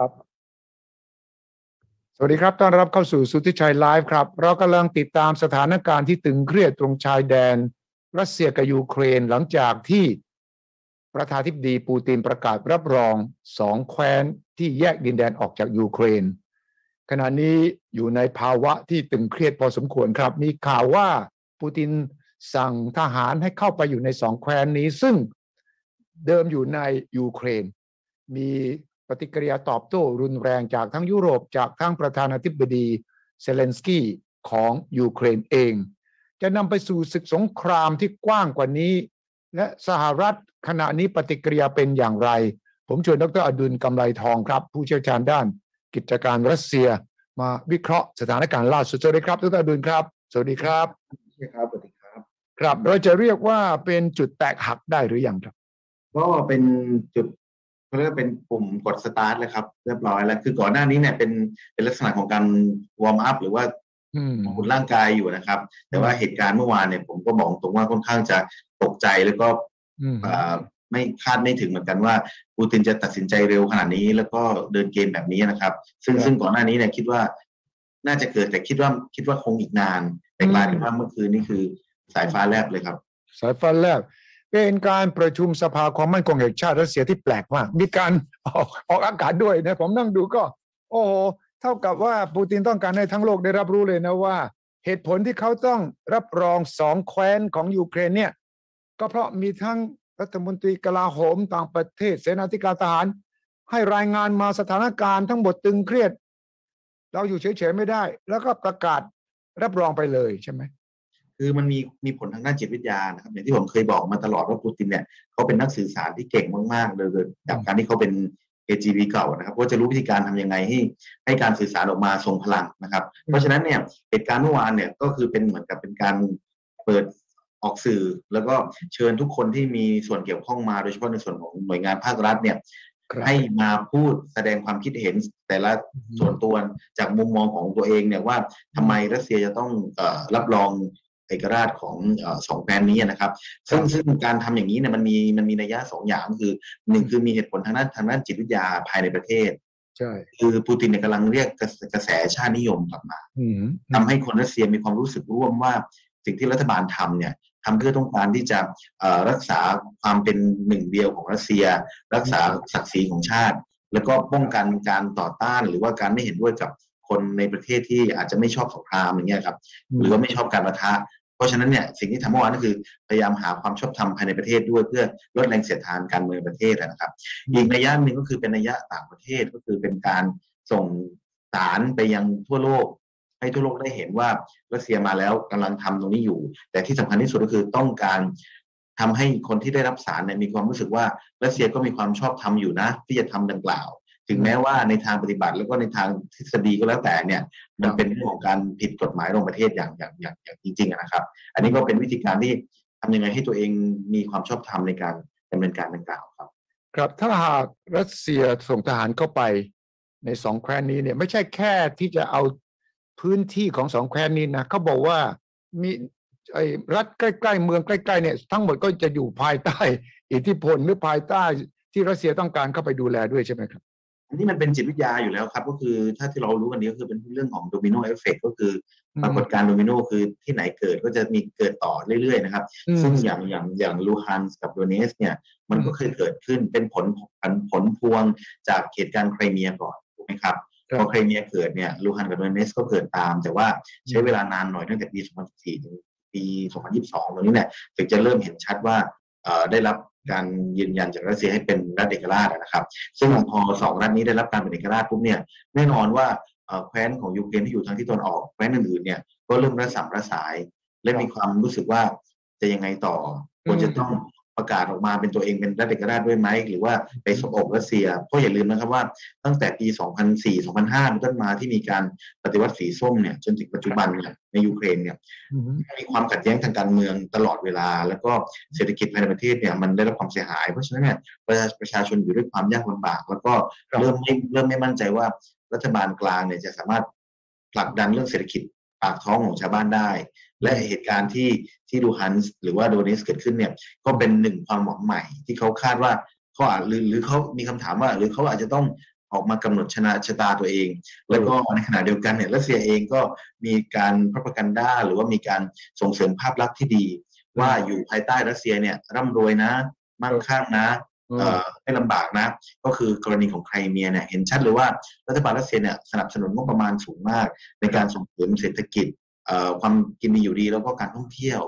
ครับสวัสดีครับ ต้อนรับเข้าสู่สุทธิชัยไลฟ์ครับ เรากำลังติดตามสถานการณ์ที่ตึงเครียดตรงชายแดน รัสเซียกับยูเครนหลังจากที่ประธานาธิบดีปูตินประกาศรับรองสองแคว้นที่แยกดินแดนออกจากยูเครน ขณะนี้อยู่ในภาวะที่ตึงเครียดพอสมควรครับ มีข่าวว่าปูตินสั่งทหารให้เข้าไปอยู่ในสองแคว้นนี้ ซึ่งเดิมอยู่ในยูเครน มี ปฏิกิริยาตอบโต้รุนแรงจากทั้งยุโรปจากทั้งประธานาธิบดีเซเลนสกี้ของยูเครนเอง จะนำไปสู่ศึกสงครามที่กว้างกว่านี้ และสหรัฐขณะนี้ปฏิกิริยาเป็นอย่างไร ผมชวนดรอดุลกำไรทองครับ ผู้เชี่ยวชาญด้าน กิจการรัสเซียมาวิเคราะห์สถานการณ์ล่าสุดสวัสดีครับดรอดุลครับ สวัสดีครับครับสวัสดีครับ ครับเราจะเรียกว่าเป็นจุดแตกหักได้หรือยังครับก็เป็นจุด เขาเรียกว่าเป็นปุ่มกดสตาร์ทเลยครับ เรียบร้อยแล้ว คือก่อนหน้านี้เนี่ยเป็นเป็นลักษณะของการวอร์มอัพหรือว่าอืมของคุณร่างกายอยู่นะครับ แต่ว่าเหตุการณ์เมื่อวานเนี่ยผมก็บอกตรงว่าค่อนข้างจะตกใจแล้วก็อืมเอ่อไม่คาดไม่ถึงเหมือนกันว่าปูตินจะตัดสินใจเร็วขนาดนี้ แล้วก็เดินเกมแบบนี้นะครับ ซึ่งครับซึ่งก่อนหน้านี้เนี่ยคิดว่า น่าจะเกิดแต่คิดว่าคิดว่าคงอีกนาน แต่กลายเป็นว่าเมื่อคืนนี่คือสายฟ้าแลบเลยครับ สายฟ้าแลบ เป็นการประชุมสภาความมั่นคงแห่งชาติรัสเซียที่แปลกมาก มีการออกออกอากาศด้วยนะผมนั่งดูก็ โอ้โหเท่ากับว่าปูตินต้องการให้ทั้งโลกได้รับรู้เลยนะว่า เหตุผลที่เขาต้องรับรองสองแคว้นของยูเครนเนี่ย ก็เพราะมีทั้งรัฐมนตรีกลาโหมต่างประเทศ เสนาธิการทหาร ให้รายงานมาสถานการณ์ทั้งหมดตึงเครียด เราอยู่เฉยๆไม่ได้ แล้วก็ประกาศรับรองไปเลยใช่ไหม คือมันมีมีผลทางด้านจิตวิทยานะครับอย่างที่ผมเคยบอกมาตลอดว่าปูตินเนี่ยเขาเป็นนักสื่อสารที่เก่งมากๆเลยจากการที่เขาเป็น KGB เก่านะครับก็จะรู้วิธีการทำยังไงให้ให้การสื่อสารออกมาทรงพลังนะครับ เพราะฉะนั้นเนี่ยเหตุการณ์เมื่อวานเนี่ยก็คือเป็นเหมือนกับเป็นการเปิดออกสื่อ แล้วก็เชิญทุกคนที่มีส่วนเกี่ยวข้องมาโดยเฉพาะในส่วนของหน่วยงานภาครัฐเนี่ยครับให้มาพูดแสดงความคิดเห็นแต่ละส่วนตัวจากมุมมองของตัวเองเนี่ยว่าทำไมรัสเซียจะต้องเออรับรอง เอกราชของเออสองแคว้นนี้นะครับซึ่งซึ่งการทำอย่างนี้เนี่ยมันมีมันมีนัยยะสองอย่างคือหนึ่งคือมีเหตุผลทางด้านทางด้านจิตวิทยาภายในประเทศใช่คือปูตินเนี่ยกำลังเรียกกระกระแสชาตินิยมกลับมาอืมทำให้คนรัสเซียมีความรู้สึกร่วมว่าสิ่งที่รัฐบาลทำเนี่ยทำเพื่อต้องการที่จะเอ่อรักษาความเป็นหนึ่งเดียวของรัสเซีย รักษาศักดิ์ศรีของชาติ แล้วก็ป้องกันการต่อต้านหรือว่าการไม่เห็นด้วยกับคนในประเทศที่อาจจะไม่ชอบสงครามอย่างเงี้ยครับหรือว่าไม่ชอบการประทะเพ ราะฉะนั้นเนี่ยสิ่งที่ทำเมื่อวานก็คือพยายามหาความชอบธรรมภายในประเทศด้วยเพื่อลดแรงเสียดทานการเมืองประเทศนะครับ อีกนัยยะหนึ่งก็คือเป็นนัยยะต่างประเทศก็คือเป็นการส่งสารไปยังทั่วโลก ให้ทั่วโลกได้เห็นว่ารัสเซียมาแล้วกำลังทำตรงนี้อยู่ แต่ที่สำคัญที่สุดก็คือต้องการทำให้คนที่ได้รับสารเนี่ยมีความรู้สึกว่ารัสเซียก็มีความชอบธรรมอยู่นะ ที่จะทำดังกล่าว ถึงแม้ว่าในทางปฏิบัติแล้วก็ในทางทฤษฎีก็แล้วแต่เนี่ยมันเป็นเรื่องของการผิดกฎหมายระหว่างประเทศอย่างอย่างอย่างอย่างจริงๆอะนะครับ อันนี้ก็เป็นวิธีการที่ทำยังไงให้ตัวเองมีความชอบธรรมในการดำเนินการดังกล่าวครับ ครับถ้าหากรัสเซียส่งทหารเข้าไปในสองแคว้นนี้เนี่ยไม่ใช่แค่ที่จะเอาพื้นที่ของสองแคว้นนี้นะเขาบอกว่ามีไอ้รัฐใกล้ๆเมืองใกล้ๆเนี่ยทั้งหมดก็จะอยู่ภายใต้ อิทธิพลหรือภายใต้ที่รัสเซียต้องการเข้าไปดูแลด้วยใช่ไหมครับ อันนี้มันเป็นจิตวิทยาอยู่แล้วครับ ก็คือถ้าที่เรารู้กันดีก็คือเป็นเรื่องของ domino effect ก็คือปรากฏการณ์โดมิโนคือที่ไหนเกิดก็จะมีเกิดต่อเรื่อยๆนะครับอืมซึ่งอย่างอย่างอย่างลูฮันส์กับโดเนสเนี่ย มันก็เคยเกิดขึ้นเป็นผลผลผลพวงจากเหตุการณ์ไครเมียก่อนถูกไหมครับครับพอไครเมียเกิดเนี่ยลูฮันกับโดเนสก็เกิดตาม แต่ว่าใช้เวลานานหน่อยตั้งแต่ปี 2014 ถึงปี 2022 ตรงนี้เนี่ยถึงจะเริ่มเห็นชัดว่าเอ่อได้รับ การยืนยันจากรัสเซียให้เป็นรัฐเอกราชนะครับ ซึ่งพอสองรัฐนี้ได้รับการเป็นเอกราชปุ๊บเนี่ยแน่นอนว่าแคว้นของยูเครนที่อยู่ทางที่ตะวันออกแคว้นอื่นๆเนี่ยก็เริ่มระสำระสาย และมีความรู้สึกว่าจะยังไงต่อควรจะต้อง ประกาศออกมาเป็นตัวเองเป็นรัฐเอกราชด้วยไหมหรือว่าไปสบอกรัสเซีย เพราะอย่าลืมนะครับว่าตั้งแต่ปี 2004-2005เป็นต้นมาที่มีการปฏิวัติสีส้มเนี่ยจนถึงปัจจุบันเนี่ยในยูเครนเนี่ยอืมมีความขัดแย้งทางการเมืองตลอดเวลา แล้วก็เศรษฐกิจภายในประเทศเนี่ยมันได้รับความเสียหาย เพราะฉะนั้นเนี่ยประชาประชาชนอยู่ด้วยความยากลำบาก แล้วก็ครับเริ่มไม่เริ่มไม่มั่นใจว่ารัฐบาลกลางเนี่ยจะสามารถผลักดันเรื่องเศรษฐกิจปากท้องของชาวบ้านได้ และเหตุการณ์ที่ที่ดูฮันส์หรือว่าโดเนสเกิดขึ้นเนี่ยก็เป็นหนึ่งความหวังใหม่ ที่เขาคาดว่าเขาอาจหรือหรือเขามีคำถามว่า หรือเขาอาจจะต้องออกมากำหนดชนะชะตาตัวเอง แล้วก็ในขณะเดียวกันเนี่ยรัสเซียเองก็มีการพร o กันด้าหรือว่ามีการส่งเสริมภาพลักษณ์ที่ดี ว่าอยู่ภายใต้รัสเซียเนี่ยร่ำรวยนะมั่งคั่งนะอืมเอ่อไม่ลำบากนะ ก็คือกรณีของไครเมียเนี่ยเห็นชัดเลยว่ารัฐบาลรัสเซียเนี่ยสนับสนุนงบประมาณสูงมาก ในการส่งเสริมเศรษฐกิจเอ่อ ความกินดีอยู่ดีแล้วก็การท่องเที่ยว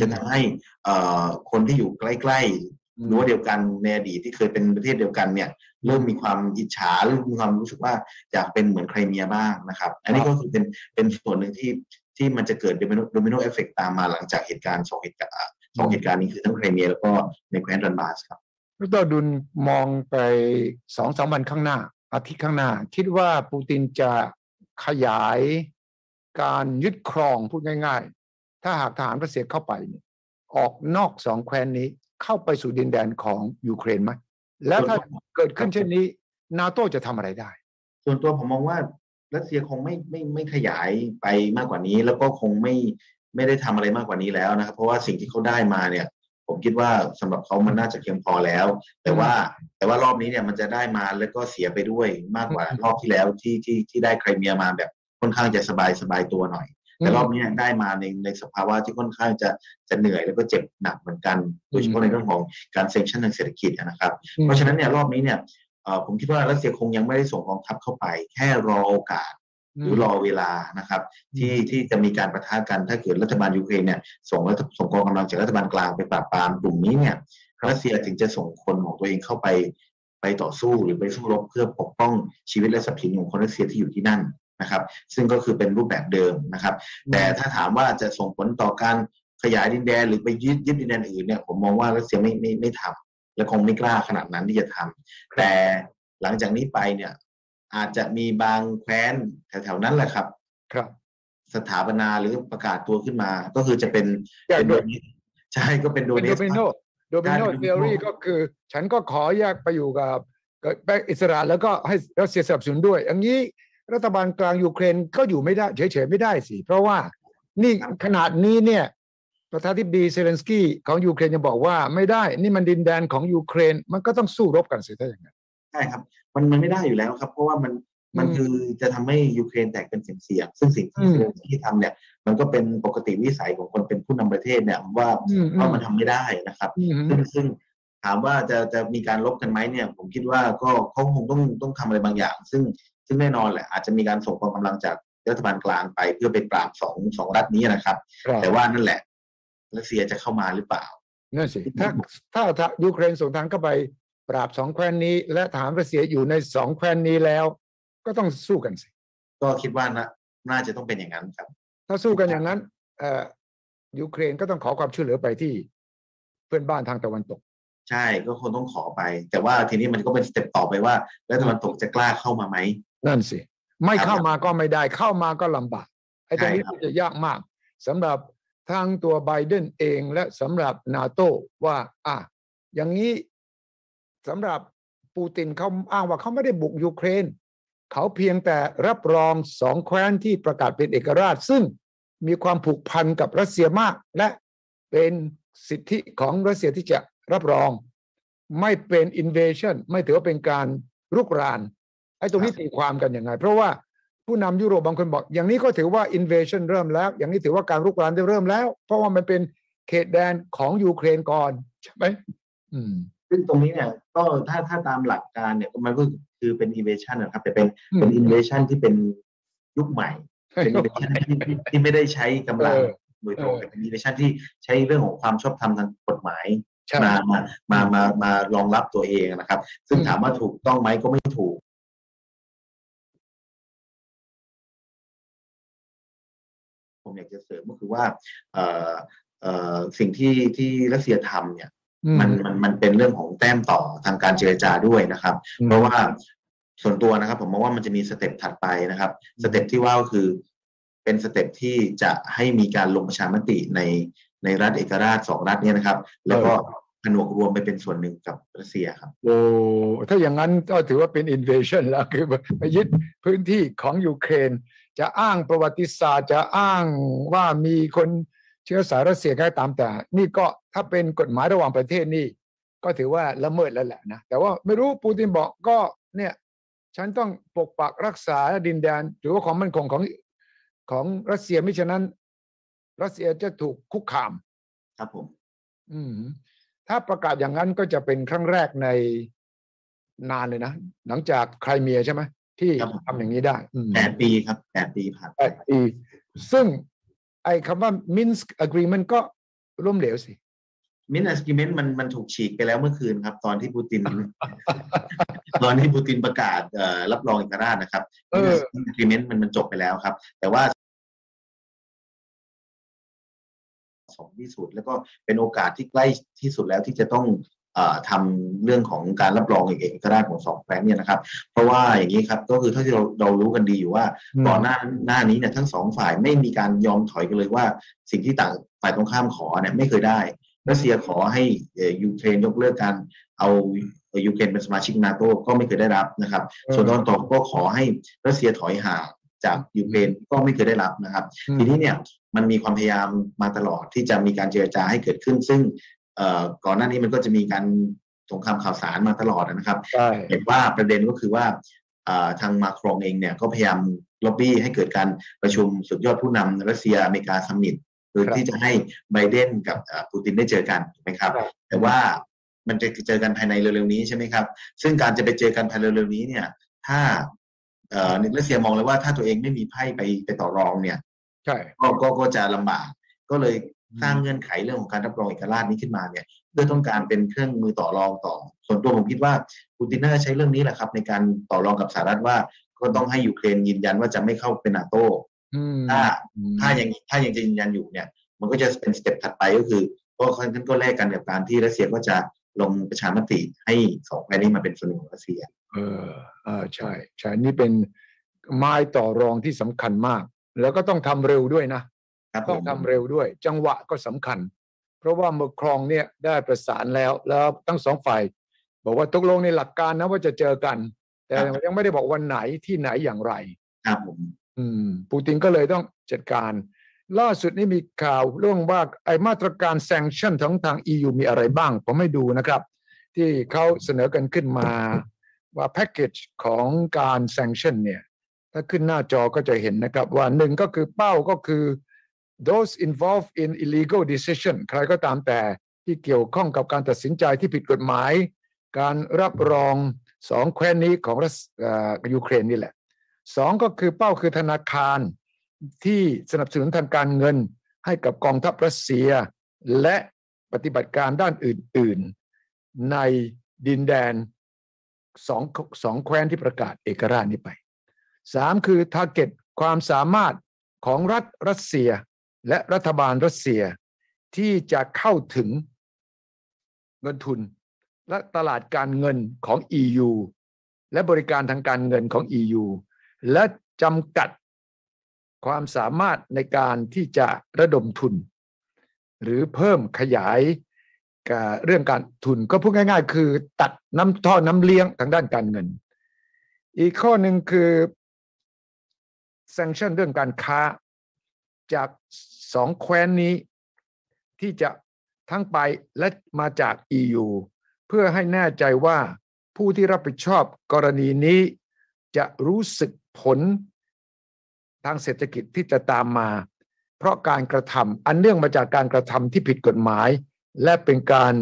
จะทำให้เอ่อคนที่อยู่ใกล้ๆหรือว่าเดียวกันในอดีตที่เคยเป็นประเทศเดียวกันเนี่ยเริ่มมีความอิจฉาเริ่มมีความรู้สึกว่าอยากเป็นเหมือนไครเมียบ้างนะครับ อันนี้ก็คือเป็นเป็นส่วนหนึ่งที่ที่มันจะเกิด domino domino effect ตามมาหลังจากเหตุการณ์สองเหตุการณ์อะสองเหตุการณ์นี้คือทั้งไครเมียแล้วก็ในแคว้นดันบาสครับดรดุลมองไปสองสามวันข้างหน้าอาทิตย์ข้างหน้า คิดว่าปูตินจะขยาย การยึดครองพูดง่าย ๆ ถ้าหากทหารรัสเซียเข้าไปเนี่ยออกนอกสองแคว้นนี้เข้าไปสู่ดินแดนของยูเครนไหมแล้วถ้าเกิดขึ้นเช่นนี้ นาโตจะทำอะไรได้ ส่วนตัวผมมองว่ารัสเซียคงไม่ไม่ไม่ขยายไปมากกว่านี้ แล้วก็คงไม่ไม่ได้ทำอะไรมากกว่านี้แล้วนะครับ เพราะว่าสิ่งที่เขาได้มาเนี่ย ผมคิดว่าสำหรับเขามันน่าจะเพียงพอแล้ว แต่ว่าแต่ว่ารอบนี้เนี่ยมันจะได้มาแล้วก็เสียไปด้วยมากกว่ารอบที่แล้วที่ที่ที่ได้ไครเมียมาแบบ ค่อนข้างจะสบายสบายตัวหน่อย แต่รอบนี้ได้มาในในสภาวะที่ค่อนข้างจะจะเหนื่อยแล้วก็เจ็บหนักเหมือนกัน โดยเฉพาะในเรื่องของการเซ็งชั่นทางเศรษฐกิจนะครับ เพราะฉะนั้นเนี่ยรอบนี้เนี่ยเอ่อผมคิดว่ารัสเซียคงยังไม่ได้ส่งกองทัพเข้าไป แค่รอโอกาสหรือรอเวลานะครับที่ที่จะมีการประทะกันถ้าเกิดรัฐบาลยูเครนเนี่ยส่งรัฐส่งกองกำลังจากรัฐบาลกลางไปปราบปรามกลุ่มนี้เนี่ยรัสเซียถึงจะส่งคนของตัวเองเข้าไปไปต่อสู้หรือไปสู้รบเพื่อปกป้องชีวิตและทรัพย์สินของคนรัสเซียที่อยู่ที่นั่น นะครับซึ่งก็คือเป็นรูปแบบเดิมนะครับ แต่ถ้าถามว่าจะส่งผลต่อการขยายดินแดนหรือไปยึดยึดดินแดนอื่นเนี่ยผมมองว่ารัสเซียไม่ไม่ไม่ทำและคงไม่กล้าขนาดนั้นที่จะทำแต่หลังจากนี้ไปเนี่ยอาจจะมีบางแคว้นแถวๆนั้นแหละครับ ครับ สถาปนาหรือประกาศตัวขึ้นมา ก็คือจะเป็นแยกเป็นด้โดวยนิสใช่ก็เป็นโดเป็นนิโดสมิโนโดมิโนใช่ domino เทอรี่ก็คือ ฉันก็ขอแยกไปอยู่กับกับแบงอิสราเอลแล้วก็ให้รัสเซียสนับสนุนด้วยอย่างนี้ รัฐบาลกลางยูเครนก็อยู่ไม่ได้เฉยๆไม่ได้สิ เพราะว่านี่ขนาดนี้เนี่ยประธานาธิบดีเซเลนสกี้ของยูเครนยังบอกว่าไม่ได้ นี่มันดินแดนของยูเครน มันก็ต้องสู้รบกันสิถ้าอย่างนั้นใช่ครับ มันมันไม่ได้อยู่แล้วครับ เพราะว่ามันมันอืมคือจะทำให้ยูเครนแตกเป็นเสียงๆซึ่งสิ่งอืที่มเซเลนสกี้ทำเนี่ย มันก็เป็นปกติวิสัยของคนเป็นผู้นำประเทศเนี่ยว่าอืมอืมว่ามันทำไม่ได้นะครับอืมซึ่งซึ่งถามว่าจะจะมีการลบกันไหมเนี่ย ผมคิดว่าก็เขาคงต้องต้องทำอะไรบางอย่าง ซึ่ง ซึ่งแน่นอนแหละอาจจะมีการส่งกองกำลังจากรัฐบาลกลางไปเพื่อไปปราบสองสองรัฐนี้นะครับครับแต่ว่านั่นแหละรัสเซียจะเข้ามาหรือเปล่านั่นสิถ้าถ้าถ้ายูเครนส่งทหารเข้าไป ปราบสองแคว้นนี้ และทหารรัสเซียอยู่ในสองแคว้นนี้แล้ว ก็ต้องสู้กันสิ ก็คิดว่านะน่าจะต้องเป็นอย่างนั้นครับ ถ้าสู้กันอย่างนั้นเอ่อยูเครนก็ต้องขอความช่วยเหลือไปที่เพื่อนบ้านทางตะวันตก ใช่ก็คงต้องขอไป แต่ว่าทีนี้มันก็เป็นสเต็ปต่อไปว่า แล้วตะวันตกจะกล้าเข้ามาไหม นั่นสิ ไม่ครับเข้ามาก็ไม่ได้เข้ามาก็ลำบากไอ้ตรงนี้ใช่ครับจะยากมากสำหรับทั้งตัวไบเดนเองและสำหรับนาโตว่า อะอย่างนี้สำหรับปูตินเขาอ้างว่าเขาไม่ได้บุกยูเครน เขาเพียงแต่รับรองสองแคว้นที่ประกาศเป็นเอกราช ซึ่งมีความผูกพันกับรัสเซียมาก และเป็นสิทธิของรัสเซียที่จะรับรอง ไม่เป็น invasion ไม่ถือว่าเป็นการรุกราน ไอ้ตรงนี้ตีความกันยังไง เพราะว่าผู้นำยุโรปบางคนบอก อย่างนี้ก็ถือว่า invasion เริ่มแล้ว อย่างนี้ถือว่าการรุกรานได้เริ่มแล้ว เพราะว่ามันเป็นเขตแดนของยูเครนก่อนใช่ไหมอืมซึ่งตรงนี้เนี่ยก็ถ้าถ้าตามหลักการเนี่ยมันก็คือเป็น invasion นะครับแต่เป็นอืมเป็น invasion ที่เป็นยุคใหม่เป็น invasion ที่ที่ที่ไม่ได้ใช้กำลังเออโดยตรงเออแต่เป็น invasion ที่ใช้เรื่องของความชอบธรรมทางกฎหมายใช่มามามามามารองรับตัวเองนะครับ ซึ่งอืมถามว่าถูกต้องไหมก็ไม่ถูก ผมอยากจะเสริมก็คือว่าเอ่อเอ่อสิ่งที่ที่รัสเซียทำเนี่ยอืมมันมันมันเป็นเรื่องของแต้มต่อทางการเจรจาด้วยนะครับอืมเพราะว่าส่วนตัวนะครับ ผมมองว่ามันจะมี step ถัดไปนะครับ step ที่ว่าก็คือเป็น step ที่จะให้มีการลงประชามติในในรัฐเอกราชสองรัฐเนี้นะครับ แล้วก็ผนวกรวมไปเป็นส่วนหนึ่งกับรัสเซียครับโอ้ถ้าอย่างนั้นก็ถือว่าเป็น invasion แล้วคือไปยึดพื้นที่ของยูเครน จะอ้างประวัติศาสตร์ จะอ้างว่ามีคนเชื้อสายรัสเซียก็ตามแต่ นี่ก็ถ้าเป็นกฎหมายระหว่างประเทศนี่ ก็ถือว่าละเมิดแล้วแหละนะแต่ว่าไม่รู้ปูตินบอกก็เนี่ยฉันต้องปกปักรักษาดินแดน หรือว่าความมั่นคงของของรัสเซียไม่ฉะนั้น รัสเซียจะถูกคุกคามครับผม อืมถ้าประกาศอย่างนั้นก็จะเป็นครั้งแรกในนานเลยนะ หลังจากไครเมียใช่ไหม ที่ทำอย่างนี้ได้อืมแปดปีครับแปดปีผ่านไปแปดปีซึ่งไอ้คำว่า Minsk Agreement ก็ล้มเหลวสิมิน a สกิเมนต์มันมันถูกฉีกไปแล้วเมื่อคืนครับ ตอนที่ปูติน ตอนที่ปูตินประกาศเอ่อรับรองเอกราชนะครับเอมินอ a สกิเมนต์มันมันจบไปแล้วครับ แต่ว่าสองที่สุดแล้วก็เป็นโอกาสที่ใกล้ที่สุดแล้วที่จะต้องเอ่อ ทำเรื่องของการรับรองเอกราชของสองแคว้นเนี่ยนะครับ เพราะว่าอย่างนี้ครับก็คือเท่าที่เราเรารู้กันดีอยู่ว่าก่อนหน้าหน้านี้เนี่ยทั้งสองฝ่ายไม่มีการยอมถอยกันเลยว่า สิ่งที่ต่างฝ่ายตรงข้ามขอเนี่ยไม่เคยได้รัสเซียขอให้เอ่อยูเครนยกเลิกการเอาเอ่อยูเครนเป็นสมาชิกนาโตก็ไม่เคยได้รับนะครับ ส่วนตะวันตกก็ขอให้รัสเซียถอยห่างจากยูเครนก็ไม่เคยได้รับนะครับอืมทีนี้เนี่ยมันมีความพยายามมาตลอดที่จะมีการเจรจาให้เกิดขึ้น ซึ่งเอ่อ ก่อนหน้านี้มันก็จะมีการสงครามข่าวสารมาตลอดนะครับใช่เห็นว่าประเด็นก็คือว่าอ่าทางมาครงเองเนี่ยก็พยายามล็อบบี้ให้เกิดการประชุมสุดยอดผู้นำรัสเซียอเมริกา summit เพื่อที่จะให้ไบเดนกับอ่าปูตินได้เจอกันถูกไหมครับครับ แต่ว่ามันจะเจอกันภายในเร็วๆนี้ใช่ไหมครับ ซึ่งการจะไปเจอกันภายในเร็วๆนี้เนี่ย ถ้าเอ่อรัสเซียมองเลยว่าถ้าตัวเองไม่มีไพ่ไปไปต่อรองเนี่ย ใช่ก็ก็ก็จะลำบาก ก็เลย สร้างเงื่อนไขเรื่องของการรับรองเอกราชนี้ขึ้นมาเนี่ยเพื่อต้องการเป็นเครื่องมือต่อรองต่อ ส่วนตัวผมคิดว่าปูตินน่าจะใช้เรื่องนี้แหละครับ ในการต่อรองกับสหรัฐว่า ก็ต้องให้ยูเครนยืนยันว่าจะไม่เข้าเป็นนาโตอืมถ้าอืมถ้ายังถ้ายังจะยืนยันอยู่เนี่ย มันก็จะเป็นสเต็ปถัดไปก็คือก็ค่อนข้างก็แลกกันกับการที่รัสเซียก็จะลงประชามติให้สองแคว้นนี้มาเป็นส่วนหนึ่งของรัสเซีย เออเออใช่ใช่นี่เป็นไม้ต่อรองที่สำคัญมาก แล้วก็ต้องทำเร็วด้วยนะ ครับผต้องมทำเร็วด้วย จังหวะก็สำคัญ เพราะว่าเมื่อครองเนี่ยได้ประสานแล้วแล้วทั้งสองฝ่าย บอกว่าตกลงในหลักการนะว่าจะเจอกัน แต่ยังไม่ได้บอกวันไหนที่ไหนอย่างไร ครับผมอืมปูตินก็เลยต้องจัดการ ล่าสุดนี้มีข่าวเรื่องว่าไอมาตรการแซงชั่นของทาง EU มีอะไรบ้าง ผมไม่ดูนะครับ ที่เขาเสนอกันขึ้นมา ว่าแพ็กเกจของการแซงชั่นเนี่ย ถ้าขึ้นหน้าจอก็จะเห็นนะครับ ว่าหนึ่งก็คือเป้าก็คือ those involved in illegal decision ใครก็ตามแต่ที่เกี่ยวข้องกับการตัดสินใจที่ผิดกฎหมาย การรับรองสองแคว้นนี้ของรัสยูเครนนี่แหละสองก็คือเป้าคือธนาคารที่สนับสนุนทางการเงิน ให้กับกองทัพรัสเซีย และปฏิบัติการด้านอื่น ๆ ในดินแดนสองสองแคว้นที่ประกาศเอกราชนี้ไปสามคือทาร์เก็ตความสามารถของรัฐรัสเซีย และรัฐบาลรัสเซียที่จะเข้าถึงเงินทุน และตลาดการเงินของ EU และบริการทางการเงินของ EU และจำกัดความสามารถในการที่จะระดมทุน หรือเพิ่มขยายกเรื่องการทุนก็พูดง่าย ๆ คือตัดน้ำท่อน้ำเลี้ยงทางด้านการเงิน อีกข้อหนึ่งคือ sanction เรื่องการค้า จากสองแคว้นนี้ ที่จะทั้งไปและมาจาก EU เพื่อให้แน่ใจว่าผู้ที่รับผิดชอบกรณีนี้ จะรู้สึกผลทางเศรษฐกิจที่จะตามมา เพราะการกระทำอันเนื่องมาจากการกระทำที่ผิดกฎหมาย และเป็นการ